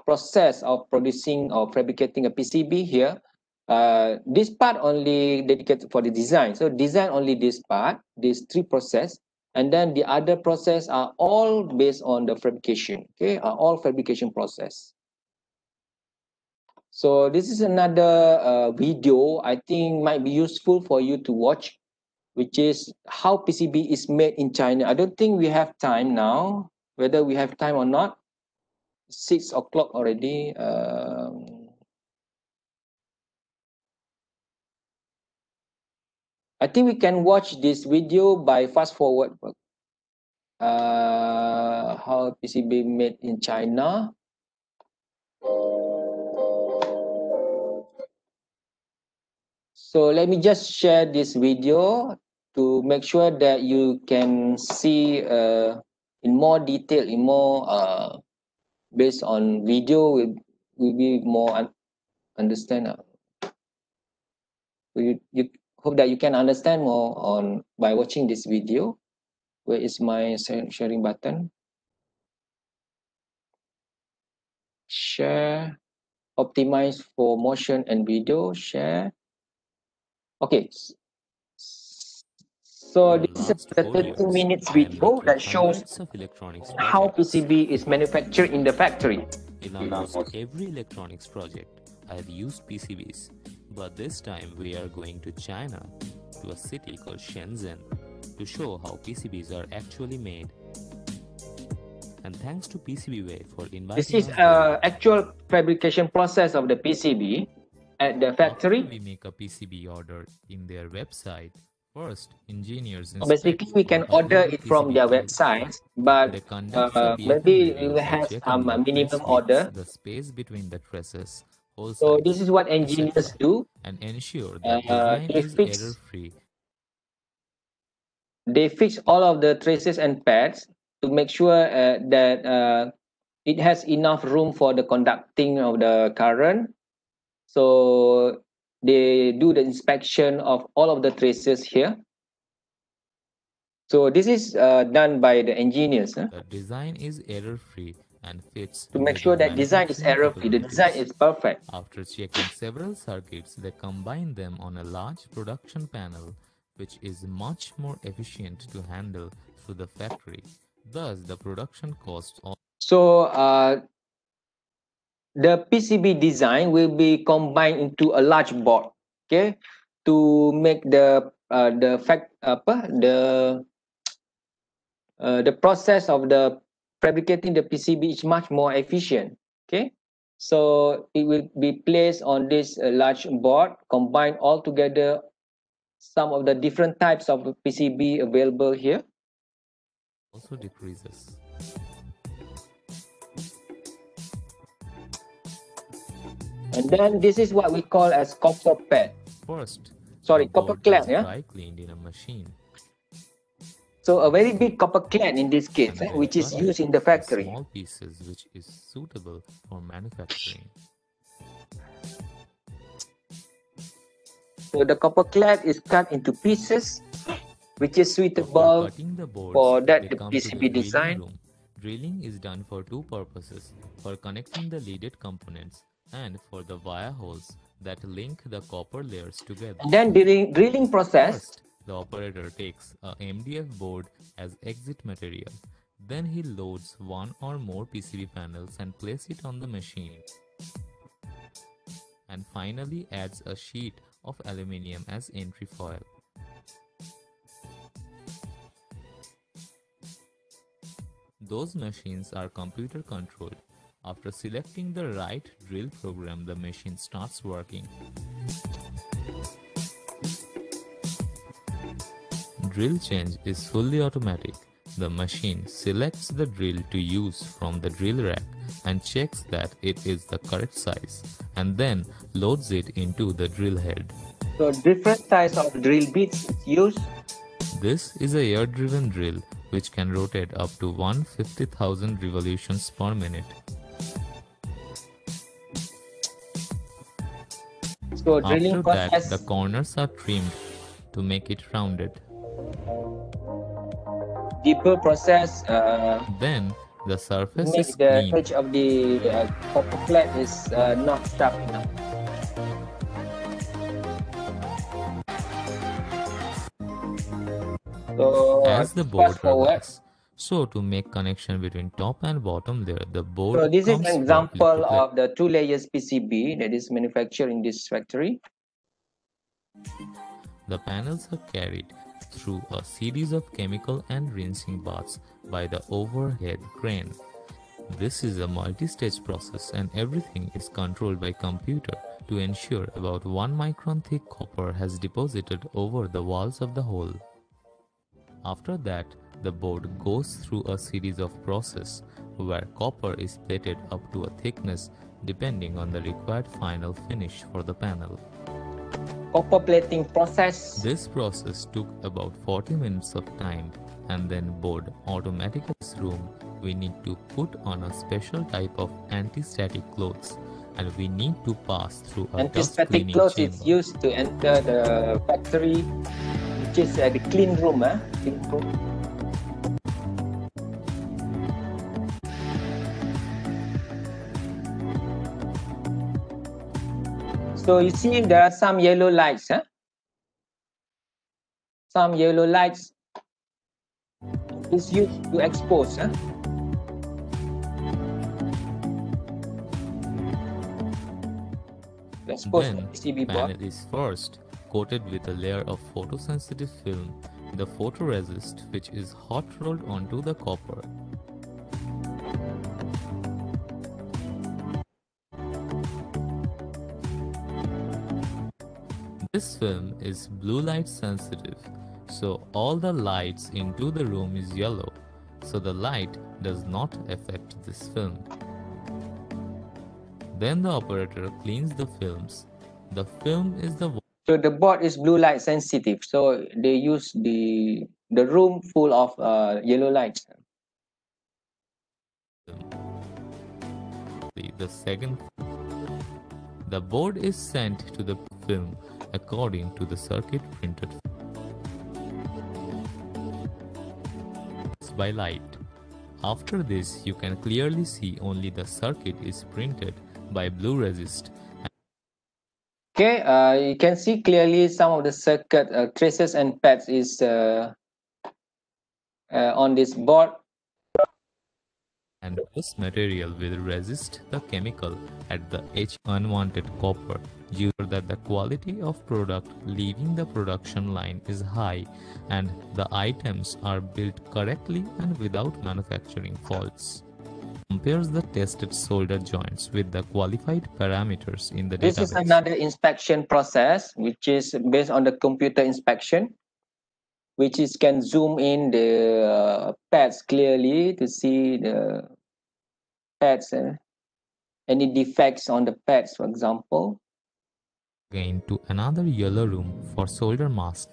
process of producing or fabricating a PCB here, uh, this part only dedicated for the design. So design only this part, these three process, and then the other process are all based on the fabrication okay? Are all fabrication process. So this is another uh, video i think might be useful for you to watch which is how pcb is made in china. I don't think we have time now. Whether we have time or not six o'clock already um, I think we can watch this video by fast forward. Uh, how PCB made in China. So let me just share this video to make sure that you can see uh, in more detail, in more uh, based on video will will be more un- understand uh, you you hope that you can understand more on by watching this video where is my sharing button share optimize for motion and video share okay so this is a four 30 minutes video that shows hundreds of electronics how. PCB is manufactured in the factory. In almost every electronics project, I have used PCBs. But this time we are going to China, to a city called Shenzhen, to show how PCBs are actually made. And thanks to PCBWay for inviting This is uh, actual fabrication process of the PCB at the After factory. we make a PCB order in their website, first engineers basically, we can order it from their website, but the uh, maybe we have some minimum order. the space between the traces, hole So this is what engineers do. and ensure that Uh, design they is fix error-free. they fix all of the traces and pads to make sure uh, that uh, it has enough room for the conducting of the current. So they do the inspection of all of the traces here. So this is uh, done by the engineers huh, The design is error-free and fits to make sure that design is error free. The design is perfect. After checking several circuits, they combine them on a large production panel, which is much more efficient to handle through the factory. Thus, the production cost. So uh, the PCB design will be combined into a large board, okay, to make the uh, the fact apa the uh, the process of the fabricating the PCB is much more efficient. Okay, so it will be placed on this uh, large board, combine all together some of the different types of PCB available here. also decreases. And then this is what we call as copper pad. First, Sorry, copper clad, yeah. dry cleaned in a machine, So a very big copper clad in this case, eh, which is used in the factory. small pieces, which is suitable for manufacturing. So the copper clad is cut into pieces, which is suitable the boards, for that the come the PCB design. room. Drilling is done for two purposes, for connecting the leaded components and for the wire holes that link the copper layers together. And then during drilling process, First, the operator takes a MDF board as exit material. Then he loads one or more PCB panels and place it on the machine. And finally adds a sheet of aluminium as entry foil. Those machines are computer controlled. After selecting the right drill program, the machine starts working. Drill change is fully automatic. The machine selects the drill to use from the drill rack and checks that it is the correct size and then loads it into the drill head. so different types of drill bits used. This is a air driven drill which can rotate up to 150,000 revolutions per minute. So drilling After that, the corners are trimmed to make it rounded. Deeper process, uh, Then the surface is the cleaned. edge of the uh, copper clad is uh, not sharp enough. So as the board forward. So to make connection between top and bottom layer, the board So this is an example of the two layers PCB that is manufactured in this factory. The panels are carried through a series of chemical and rinsing baths by the overhead crane. This is a multi-stage process and everything is controlled by computer to ensure about 1 micron thick copper has deposited over the walls of the hole. After that, the board goes through a series of process where copper is plated up to a thickness depending on the required final finish for the panel. Copper plating process. This process took about 40 minutes of time and then board this room we need to put on a special type of anti-static clothes and we need to pass through a Anti-static clothes chamber. is used to enter the factory, which is uh, the clean room. Eh? Clean room. So you see there are some yellow lights. Huh? Some yellow lights is used to expose. Huh? To expose the Then, PCB board. panel is first coated with a layer of photosensitive film, the photoresist which is hot rolled onto the copper. This film is blue light sensitive, so all the lights into the room is yellow, so the light does not affect this film. Then the operator cleans the films. The film is the So the board is blue light sensitive. So they use the the room full of uh, yellow lights. the, the second. The board is sent to the film according to the circuit printed by light. After this, you can clearly see only the circuit is printed by blue resist Okay, uh, you can see clearly some of the circuit uh, traces and pads is uh, uh, on this board. And this material will resist the chemical at the edge. Unwanted copper due to that the quality of product leaving the production line is high and the items are built correctly and without manufacturing faults. Compares the tested solder joints with the qualified parameters in the This is another inspection process, which is based on the computer inspection, which is can zoom in the uh, pads clearly to see the pads, uh, any defects on the pads, for example. again to another yellow room for solder mask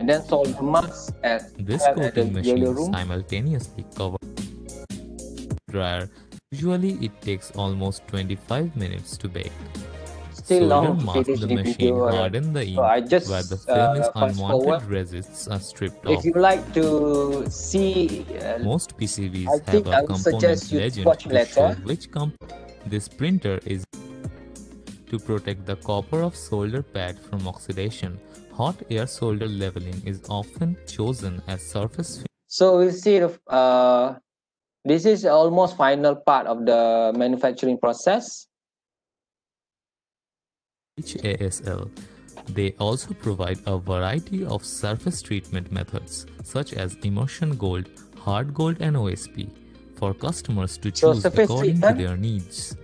And then solder mask at, This at at coating machine room. simultaneously cover dryer. Usually it takes almost 25 minutes to bake. Still long Solder to finish the the machine video. harden the ink So I just where the film is uh, fast unwanted resists are stripped If you like to see uh, Most PCBs I have a component suggest you legend watch to show which comp this printer is to protect the copper of solder pad from oxidation. Hot air solder leveling is often chosen as surface So we'll see uh, this is almost final part of the manufacturing process. HASL. They also provide a variety of surface treatment methods such as immersion gold, hard gold and OSP for customers to choose surface according to their needs.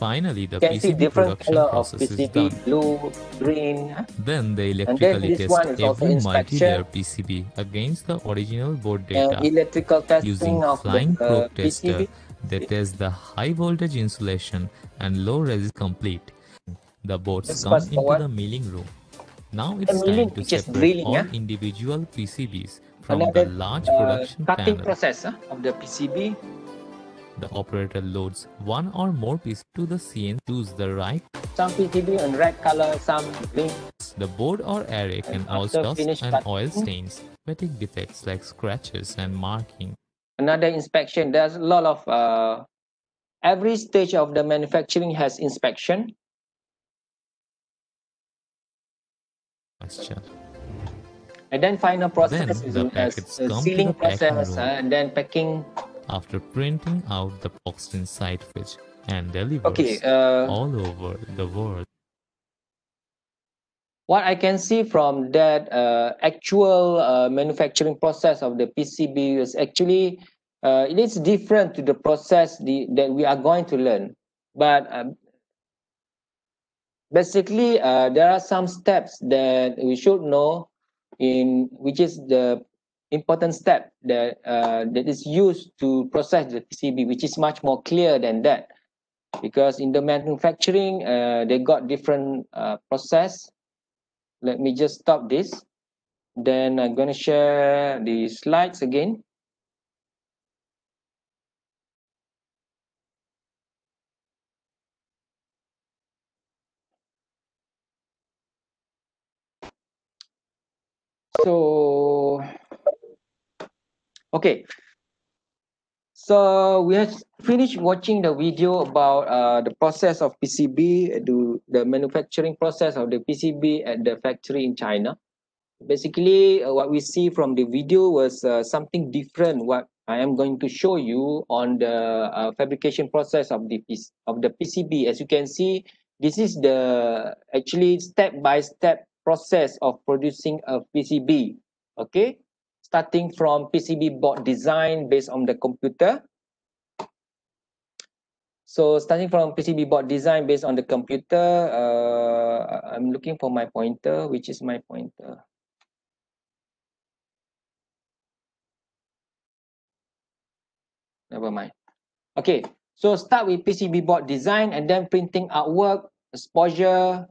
Finally, the can see PCB different production color of process is PCB, done. blue, green. Then they electrically one test every multi-layer PCB against the original board And data using flying the uh, probe tester PCB. They test the high voltage insulation and low resist complete. The boards come into the milling room. Now it's milling, time to separate drilling, all yeah? individual pcbs from Another the large uh, production cutting panel. process huh, of the PCB. the operator loads one or more pieces to the cn choose the right Some PCB in red color, some green. the board or array can also dust and cutting- oil stains. Cosmetic defects like scratches and marking Another inspection. There's a lot of uh, every stage of the manufacturing has inspection. And then final process Then is the sealing process uh, and then packing. after printing out the box inside which and delivers Okay, uh, all over the world. What I can see from that uh, actual uh, manufacturing process of the PCB is actually uh, it is different to the process the, that we are going to learn. But um, basically, uh, there are some steps that we should know in which is the important step that uh, that is used to process the PCB, which is much more clear than that. Because in the manufacturing, uh, they got different process let me just stop this. Then i'm going to share the slides again. So okay so we have finished watching the video about uh, the process of PCB, the manufacturing process of the PCB at the factory in China. Basically, uh, what we see from the video was uh, something different. What I am going to show you on the uh, fabrication process of the of the PCB. As you can see, this is the actually step by step process of producing a PCB. Okay, starting from PCB board design based on the computer so starting from PCB board design based on the computer, uh, I'm looking for my pointer, which is my pointer. Never mind. Okay, so start with PCB board design and then printing artwork, exposure,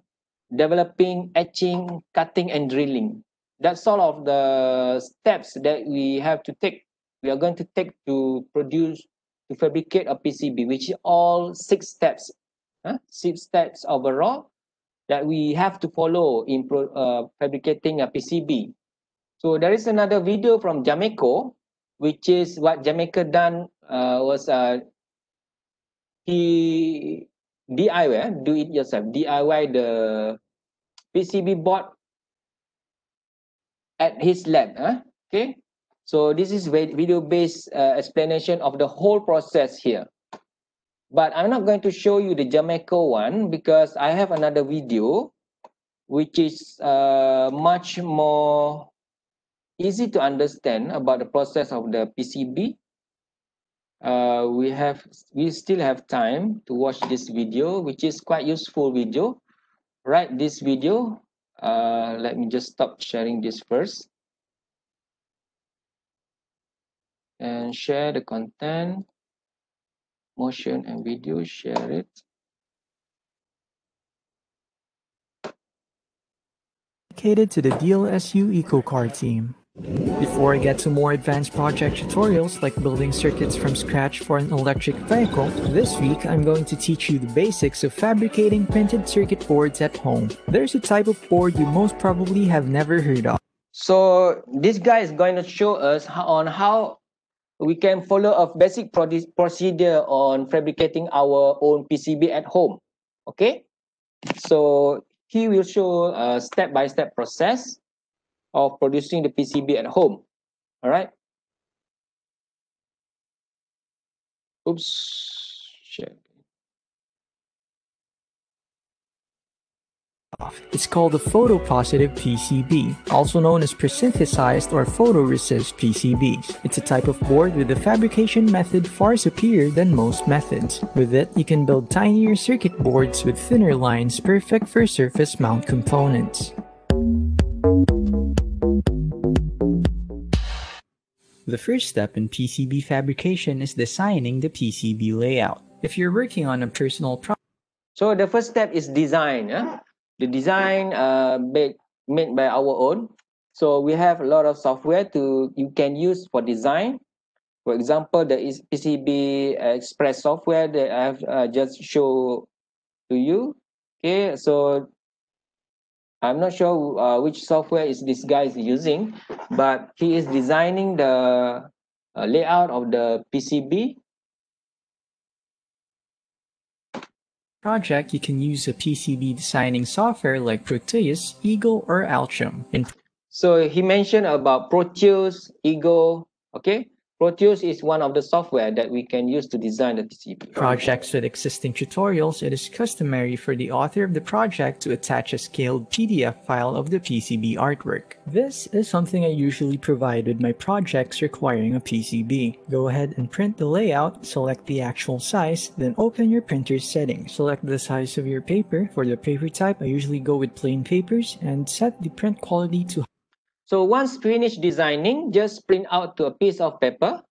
developing, etching, cutting, and drilling. That's all of the steps that we have to take. We are going to take to produce to fabricate a PCB, which is all six steps, huh? six steps overall that we have to follow in pro, uh, fabricating a PCB. So there is another video from Jameco, which is what Jameco done uh, was uh, he DIY, do it yourself, DIY the PCB board at his lab. Huh? Okay, so this is video-based uh, explanation of the whole process here. But I'm not going to show you the Jameco one because I have another video which is uh, much more easy to understand about the process of the PCB. Uh, we have we still have time to watch this video which is quite useful video. Right, this video. Uh, let me just stop sharing this first. and share the content motion and video share it dedicated to the DLSU Eco Car team. Before I get to more advanced project tutorials like building circuits from scratch for an electric vehicle, this week I'm going to teach you the basics of fabricating printed circuit boards at home. There's a type of board you most probably have never heard of. So this guy is going to show us how, on how we can follow a basic procedure on fabricating our own PCB at home. Okay, so he will show a step-by-step -step process of producing the PCB at home. All right. Oops, share. It's called a photopositive PCB, also known as presensitized or photoresist PCBs. It's a type of board with a fabrication method far superior than most methods. With it, you can build tinier circuit boards with thinner lines perfect for surface mount components. The first step in PCB fabrication is designing the PCB layout. If you're working on a personal project, so the first step is design. The design uh, made, made by our own. So we have a lot of software to you can use for design. For example, the PCB Express software that I have uh, just show to you. Okay, so I'm not sure uh, which software is this guy is using, but he is designing the uh, layout of the PCB project, you can use a PCB designing software like Proteus, Eagle, or Altium. So he mentioned about Proteus, Eagle, okay? Proteus is one of the software that we can use to design the PCB. Projects with existing tutorials, it is customary for the author of the project to attach a scaled PDF file of the PCB artwork. This is something I usually provide with my projects requiring a PCB. Go ahead and print the layout, select the actual size, then open your printer's settings. Select the size of your paper. For the paper type, I usually go with plain papers and set the print quality to so once finished designing, just print out to a piece of paper,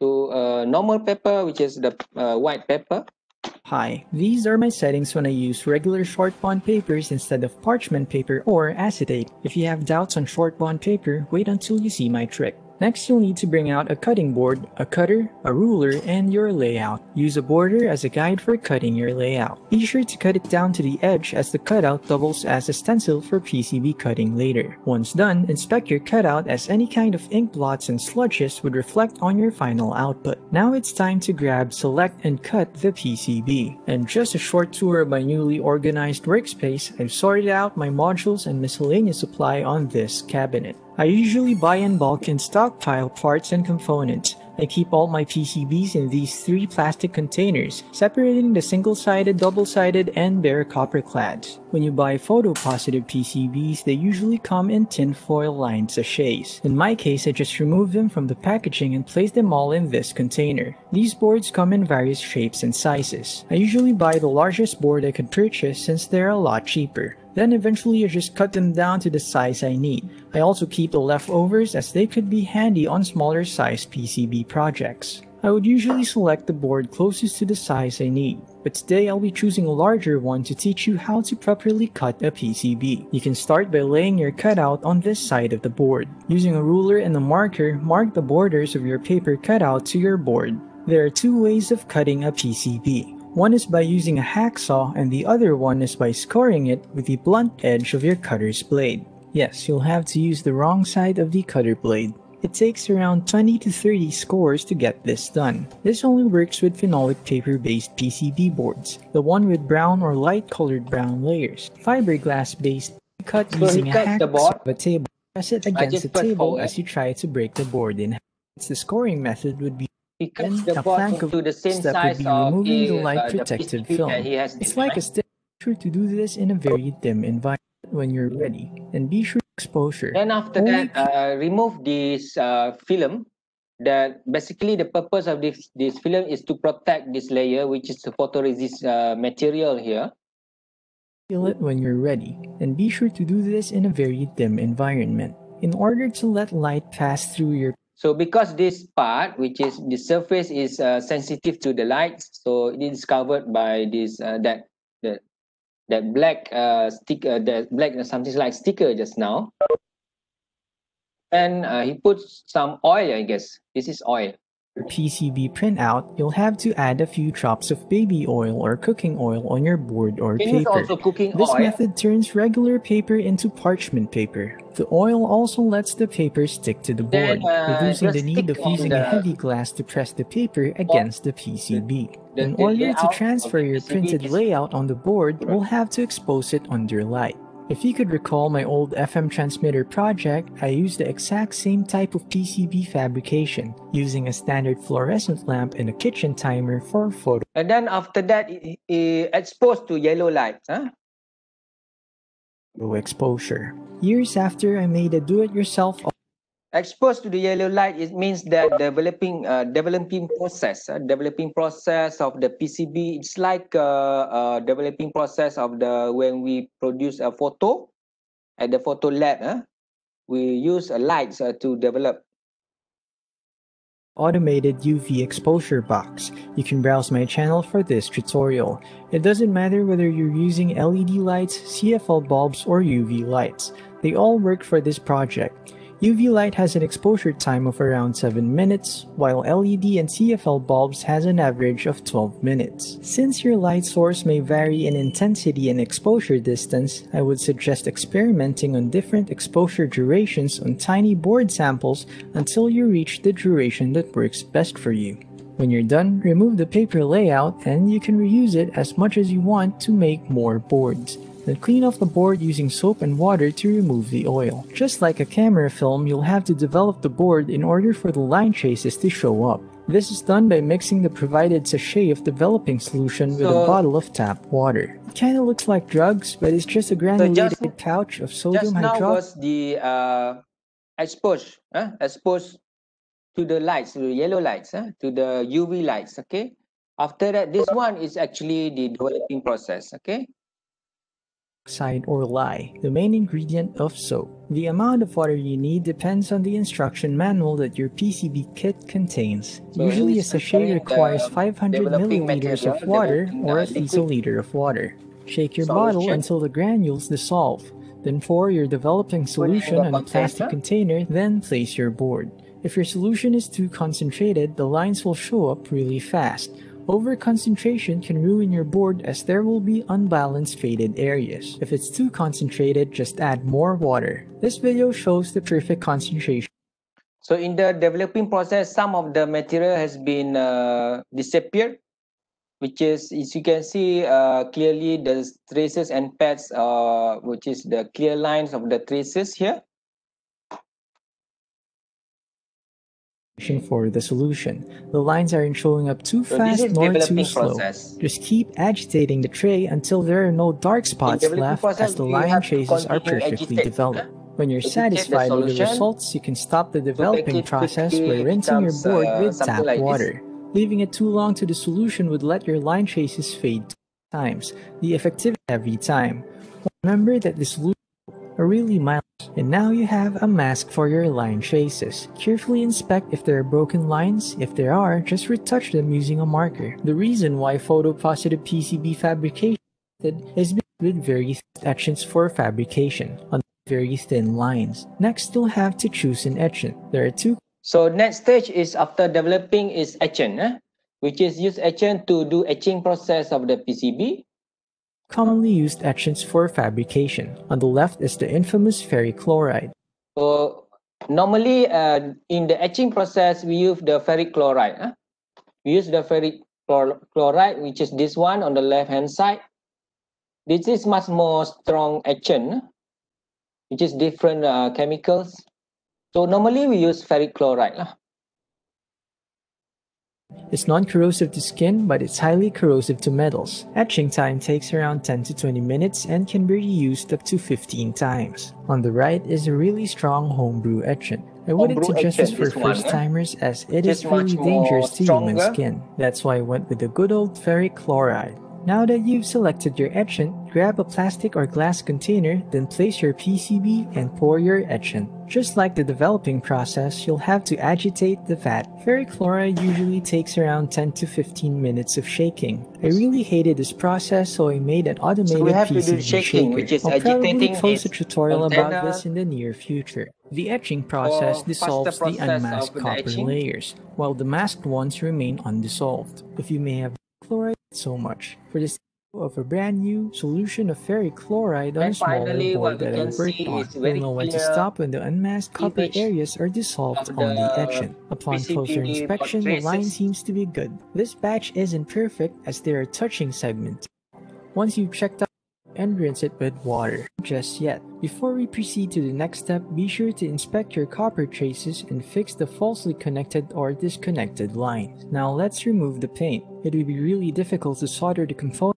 to a normal paper, which is the uh, white paper. Hi, these are my settings when I use regular short bond papers instead of parchment paper or acetate. If you have doubts on short bond paper, wait until you see my trick. Next, you'll need to bring out a cutting board, a cutter, a ruler, and your layout. Use a border as a guide for cutting your layout. Be sure to cut it down to the edge as the cutout doubles as a stencil for PCB cutting later. Once done, inspect your cutout as any kind of ink blots and sludges would reflect on your final output. Now it's time to grab, select, and cut the PCB. And just a short tour of my newly organized workspace, I've sorted out my modules and miscellaneous supply on this cabinet. I usually buy in bulk and stockpile parts and components. I keep all my PCBs in these three plastic containers, separating the single-sided, double-sided, and bare copper clads. When you buy photopositive PCBs, they usually come in tinfoil lined sachets. In my case, I just remove them from the packaging and place them all in this container. These boards come in various shapes and sizes. I usually buy the largest board I could purchase since they're a lot cheaper. Then eventually I just cut them down to the size I need. I also keep the leftovers as they could be handy on smaller size PCB projects. I would usually select the board closest to the size I need, but today I'll be choosing a larger one to teach you how to properly cut a PCB. You can start by laying your cutout on this side of the board. Using a ruler and a marker, mark the borders of your paper cutout to your board. There are two ways of cutting a PCB. One is by using a hacksaw and the other one is by scoring it with the blunt edge of your cutter's blade. Yes, you'll have to use the wrong side of the cutter blade. It takes around 20 to 30 scores to get this done. This only works with phenolic paper-based PCB boards, the one with brown or light colored brown layers. Fiberglass-based cut So using a cuts the board. of a table. Press it against the table forward. as you try to break the board in half. The scoring method would be He cuts the board plank of into the same would size be of removing the the, light uh, protective PCB film. that It's like a step. Be sure to do this in a very dim environment when you're ready, and be sure exposure. Then after Only that, uh, remove this uh, film. That basically the purpose of this this film is to protect this layer, which is the photoresist uh, material here. Feel it when you're ready, and be sure to do this in a very dim environment. In order to let light pass through your So because this part, which is the surface, is uh, sensitive to the light, so it is covered by this uh, that that that black uh, sticker, that black uh, something like sticker just now. And uh, he puts some oil, I guess. This is oil. PCB printout, you'll have to add a few drops of baby oil or cooking oil on your board or Can paper. This oil. method turns regular paper into parchment paper. The oil also lets the paper stick to the Then, board, uh, reducing the need of using a heavy glass to press the paper against the PCB. In order to transfer your printed layout on the board, we'll have to expose it under light. If you could recall my old FM transmitter project, I used the exact same type of PCB fabrication, using a standard fluorescent lamp and a kitchen timer for photo And then after that, it, it exposed to yellow light. Huh? Low exposure. Years after I made a do-it-yourself Exposed to the yellow light, it means that developing uh, developing process, uh, developing process of the PCB. It's like uh, uh, developing process of the when we produce a photo at the photo lab. Huh? We use uh, lights uh, to develop. automated UV exposure box. You can browse my channel for this tutorial. It doesn't matter whether you're using LED lights, CFL bulbs, or UV lights. They all work for this project. UV light has an exposure time of around 7 minutes, while LED and CFL bulbs has an average of 12 minutes. Since your light source may vary in intensity and exposure distance, I would suggest experimenting on different exposure durations on tiny board samples until you reach the duration that works best for you. When you're done, remove the paper layout and you can reuse it as much as you want to make more boards. Then clean off the board using soap and water to remove the oil. Just like a camera film, you'll have to develop the board in order for the line traces to show up. This is done by mixing the provided sachet of developing solution with a bottle of tap water. It kinda looks like drugs, but it's just a granulated pouch of sodium Just sodium now hydroxide. was the uh, exposed, exposed to the lights, to the yellow lights, to the UV lights. Okay. After that, this one is actually the developing process. Okay. Oxide or lye, the main ingredient of soap. The amount of water you need depends on the instruction manual that your PCB kit contains. So Usually a sachet requires the 500 milliliters of water or at least a liter of water. Shake your bottle until the granules dissolve. Then pour your developing solution on a plastic container, then place your board. If your solution is too concentrated, the lines will show up really fast. Over-concentration can ruin your board as there will be unbalanced faded areas. If it's too concentrated, just add more water. This video shows the perfect concentration So in the developing process, some of the material has been uh, disappeared, which is, as you can see uh, clearly the traces and pads, uh, which is the clear lines of the traces here. For the solution. The lines aren't showing up too So fast nor too slow. process. Just keep agitating the tray until there are no dark spots left process, as the line traces are perfectly agitate, developed. When you're Agitate the satisfied with the results, you can stop the developing process by rinsing your board uh, with tap like this. water. Leaving it too long to the solution would let your line traces fade two times, the effectivity every time. Remember that the solution really mild, and now you have a mask for your line traces. Carefully inspect if there are broken lines. If there are, just retouch them using a marker. The reason why photopositive PCB fabrication is with very etchants for fabrication on very thin lines. Next, you'll have to choose an etchant. There are two So next stage is after developing is etchant, eh? which is use etchant to do etching process of the PCB. Commonly used etchants for fabrication. On the left is the infamous ferric chloride. So normally uh, in the etching process, we use the ferric chloride. Huh? We use the ferric chloride, which is this one on the left hand side. This is much more strong etchant, which is different uh, chemicals. So normally we use ferric chloride. Lah. It's non-corrosive to skin, but it's highly corrosive to metals. Etching time takes around 10 to 20 minutes and can be reused up to 15 times. On the right is a really strong homebrew etchant. I wouldn't Homebrew suggest this for this one, first eh? timers as it is really dangerous to human skin. That's why I went with the good old ferric chloride. Now that you've selected your etchant, grab a plastic or glass container, then place your PCB and pour your etchant. Just like the developing process, you'll have to agitate the vat. Ferric chloride usually takes around 10 to 15 minutes of shaking. I really hated this process, so I made an automated we have to do PCB shaking, shaker. which is I'll probably agitating post a tutorial about this in the uh, near future. The etching process dissolves the process of unmasked the copper etching. layers, while the masked ones remain undissolved. If you may have chloride so much. For this of a brand new solution of ferric chloride on And a smaller finally, board what we can worked see on. is very know when to stop when the unmasked copper areas are dissolved on the the etchant. Upon PCB closer inspection, the line seems to be good. This batch isn't perfect as there are touching segments. Once you've checked out and rinse it with water. Just yet. Before we proceed to the next step, be sure to inspect your copper traces and fix the falsely connected or disconnected lines. Now let's remove the paint. It will be really difficult to solder the component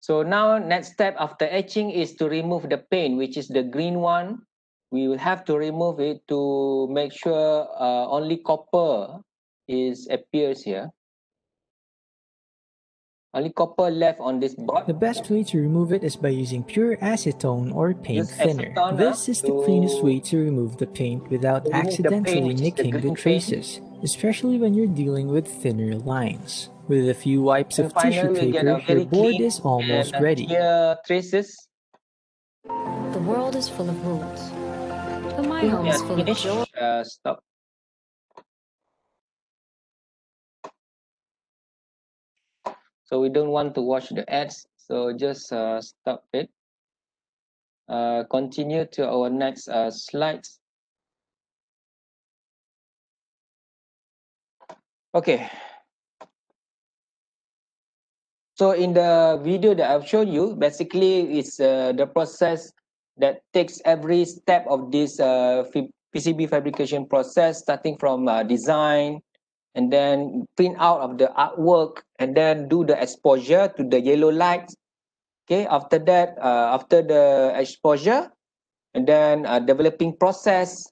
So now next step after etching is to remove the paint, which is the green one. We will have to remove it to make sure uh, only copper is appears here. Only copper left on this board. The best way to remove it is by using pure acetone or paint Use thinner. acetone, This uh, is the cleanest way to remove the paint without remove the paint, accidentally the nicking the green paint. traces, especially when you're dealing with thinner lines. With a few wipes And of tissue finally, we get paper, a your board is almost ready. traces. The world is full of rules, but my home is full of finish. joy. Uh, stop. So we don't want to watch the ads, so just uh, stop it. Uh, continue to our next uh, slides. Okay. So in the video that I've shown you, basically it's uh, the process that takes every step of this uh, PCB fabrication process, starting from uh, design, and then print out of the artwork, and then do the exposure to the yellow lights. Okay, after that, uh, after the exposure, and then uh, developing process,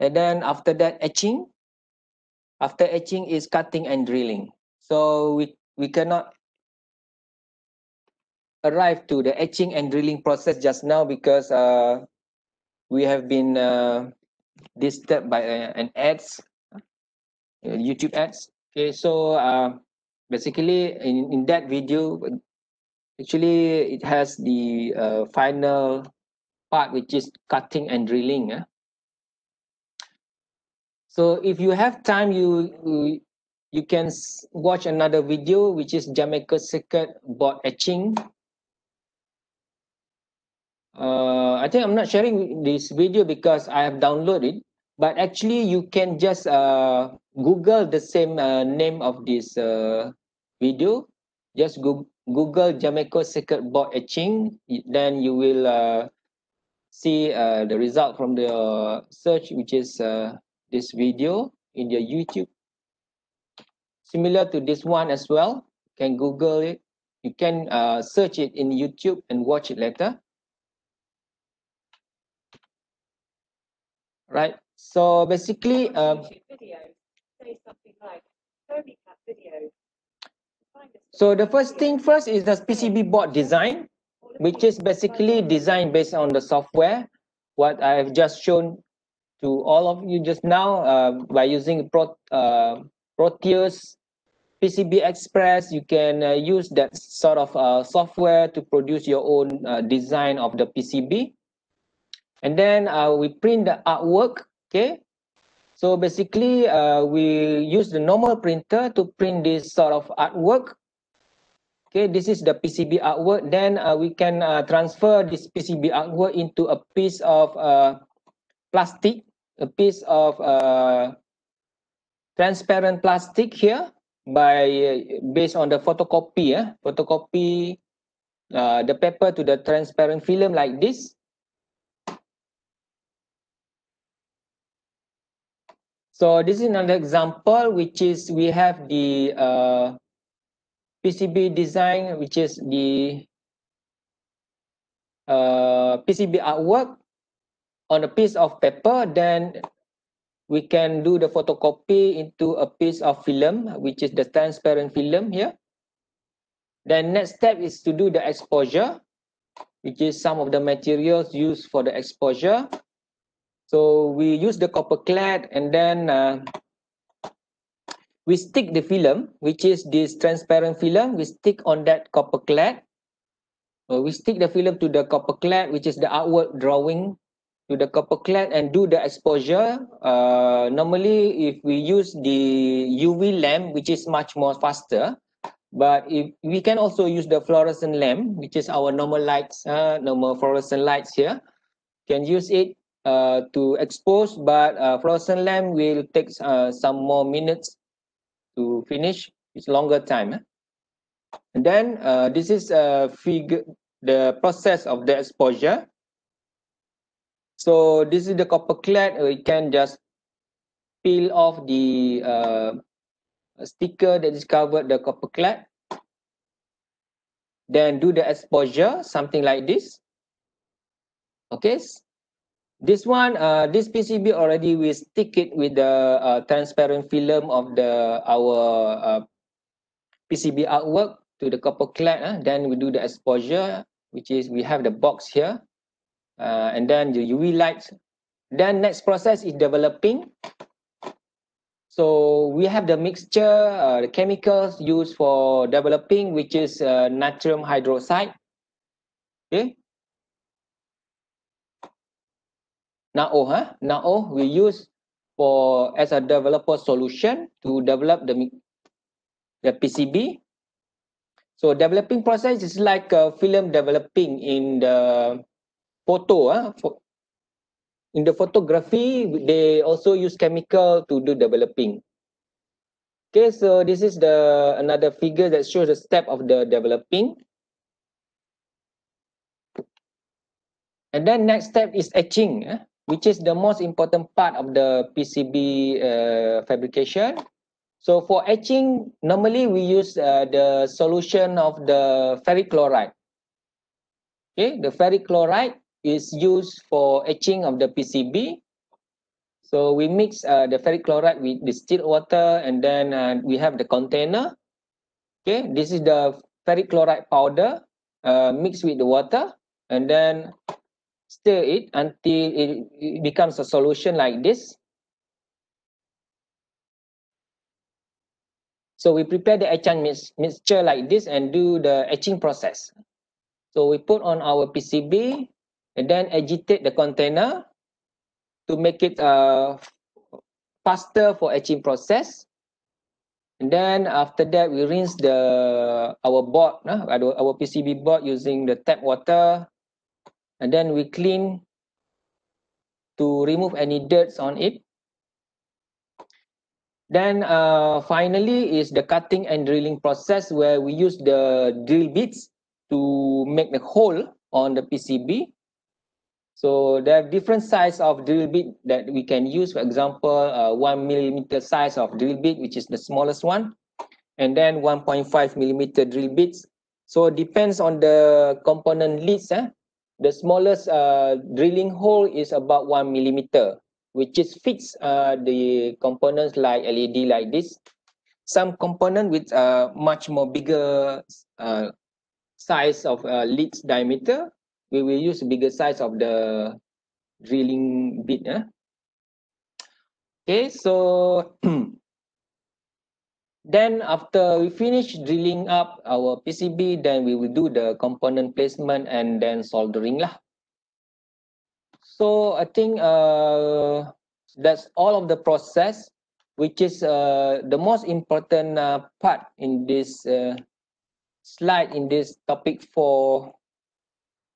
and then after that etching. After etching is cutting and drilling. So we we cannot arrive to the etching and drilling process just now because uh, we have been uh, disturbed by uh, an ads, uh, YouTube ads. Okay, so uh, basically in, in that video, actually it has the uh, final part which is cutting and drilling. Uh. So if you have time, you you, can watch another video which is Jameco circuit board etching uh, I think I'm not sharing this video because I have downloaded but actually you can just uh, Google the same uh, name of this uh, video. Just go Google Jameco circuit board etching. Then you will uh, see uh, the result from the search which is uh, this video in your YouTube. Similar to this one as well. You can Google it. You can uh, search it in YouTube and watch it later. Right so basically um, so the first thing first is the PCB board design which is basically designed based on the software what I have just shown to all of you just now uh, by using Pro, uh, Proteus PCB Express. You can uh, use that sort of uh, software to produce your own uh, design of the PCB and then uh, we print the artwork okay? So basically uh, we use the normal printer to print this sort of artwork. Okay this is the PCB artwork. Then uh, we can uh, transfer this PCB artwork into a piece of uh, plastic a piece of uh, transparent plastic here by uh, based on the photocopy eh? photocopy the paper to the transparent film like this So this is another example, which is we have the uh, PCB design, which is the uh, PCB artwork on a piece of paper. Then we can do the photocopy into a piece of film, which is the transparent film here. Then next step is to do the exposure, which is some of the materials used for the exposure. So we use the copper clad and then uh, we stick the film, which is this transparent film, we stick on that copper clad. We stick the film to the copper clad, which is the artwork drawing to the copper clad and do the exposure. Uh, normally, if we use the UV lamp, which is much more faster, but if we can also use the fluorescent lamp, which is our normal lights, uh, normal fluorescent lights here, can use it uh, to expose, but uh, fluorescent lamp will take uh, some more minutes to finish. It's longer time. Eh? And then uh, this is a figure, the process of the exposure. So this is the copper clad. We can just peel off the uh, sticker that is covered the copper clad. Then do the exposure, something like this. Okay, this one uh, this pcb already we stick it with the uh, transparent film of the our uh, pcb artwork to the copper clad uh, then we do the exposure which is we have the box here uh, and then the uv lights. Then next process is developing. So we have the mixture uh, the chemicals used for developing which is uh, natrium hydroxide. Okay NaO, huh? NaO we use for as a developer solution to develop the the PCB. So developing process is like a film developing in the photo. Huh? For, in the photography, they also use chemical to do developing. Okay, so this is the another figure that shows the step of the developing. And then next step is etching. eh, which is the most important part of the PCB uh, fabrication. So for etching, normally we use uh, the solution of the ferric chloride. Okay, the ferric chloride is used for etching of the PCB. So we mix uh, the ferric chloride with distilled water and then uh, we have the container. Okay, this is the ferric chloride powder. uh, mixed with the water and then stir it until it, it becomes a solution like this. So we prepare the etchant mix, mixture like this and do the etching process. So we put on our PCB and then agitate the container to make it uh, faster for etching process. And then after that, we rinse the our board, uh, our PCB board using the tap water. And then we clean to remove any dirt on it. Then uh, finally is the cutting and drilling process where we use the drill bits to make the hole on the PCB. So there are different size of drill bit that we can use. For example, uh, one millimeter size of drill bit, which is the smallest one, and then 1.5 millimeter drill bits. So depends on the component leads. Eh? The smallest uh, drilling hole is about one millimeter, which is fits uh, the components like LED like this. Some component with uh, much more bigger uh, size of uh, leads diameter we will use bigger size of the drilling bit eh? okay so then after we finish drilling up our PCB then we will do the component placement and then soldering lah so I think uh, that's all of the process which is uh, the most important uh, part in this uh, slide in this topic for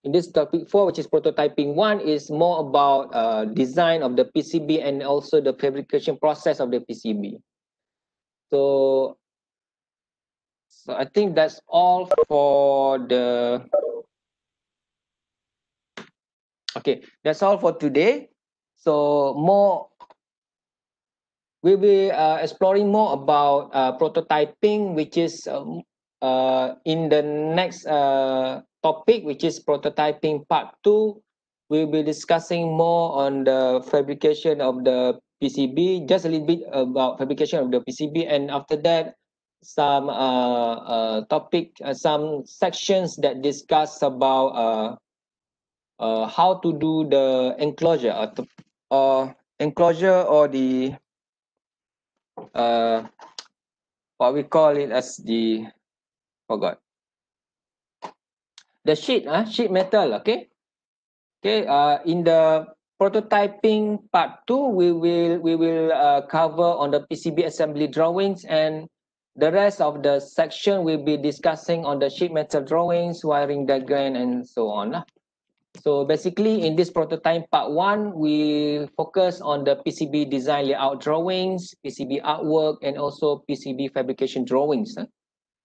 in this topic four, which is prototyping one, is more about uh, design of the PCB and also the fabrication process of the PCB. So, so I think that's all for the. Okay, that's all for today. So more, we'll be uh, exploring more about uh, prototyping, which is um, uh, in the next uh, topic, which is prototyping part two. We'll be discussing more on the fabrication of the PCB, just a little bit about fabrication of the PCB. And after that, some uh, uh, topic, uh, some sections that discuss about uh, uh, how to do the enclosure or, the, or enclosure or the uh, what we call it as the forgot the sheet uh, sheet metal okay okay uh, in the prototyping part two we will we will uh, cover on the PCB assembly drawings and the rest of the section will be discussing on the sheet metal drawings wiring diagram and so on so basically in this prototype part one we focus on the PCB design layout drawings PCB artwork and also PCB fabrication drawings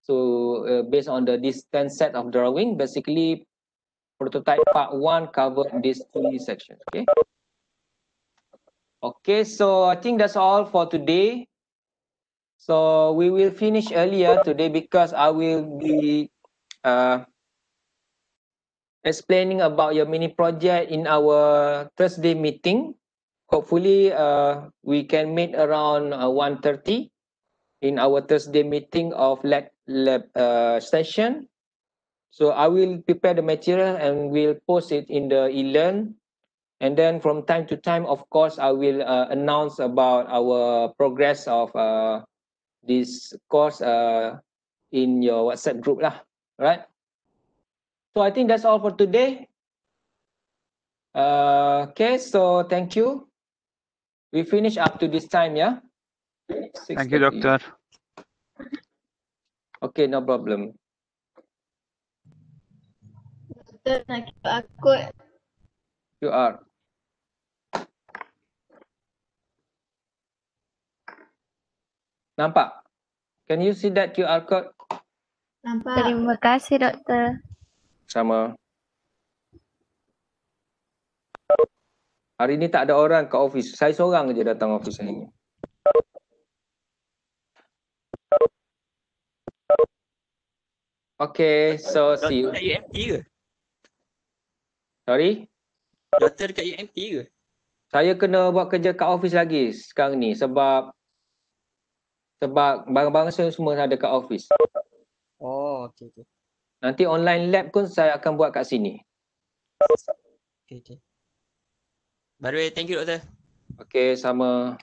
so uh, based on the this 10 set of drawing, basically prototype part one cover these three sections. Okay. Okay, so I think that's all for today. So we will finish earlier today because I will be uh, explaining about your mini project in our Thursday meeting. Hopefully, uh, we can meet around uh, 1.30 in our Thursday meeting of lab, lab uh, session. So I will prepare the material and will post it in the e-learn. And then from time to time, of course, I will uh, announce about our progress of uh, this course uh, in your WhatsApp group lah. Right? So I think that's all for today. Uh, okay, so thank you. We finish up to this time, yeah? Thank you, doctor. Okay, no problem. Doktor nak QR code. QR. Nampak? Can you see that QR code? Nampak? Terima kasih doktor. Sama. Hari ni tak ada orang ke office. Saya seorang je datang office hari ni. Okay, so see you. UMT ke? Sorry? Doktor dekat UMT ke? Saya kena buat kerja kat office lagi sekarang ni sebab sebab barang-barang saya semua ada kat office. Oh, okey okey. Nanti online lab pun saya akan buat kat sini. By the way, thank you doktor. Okey, sama.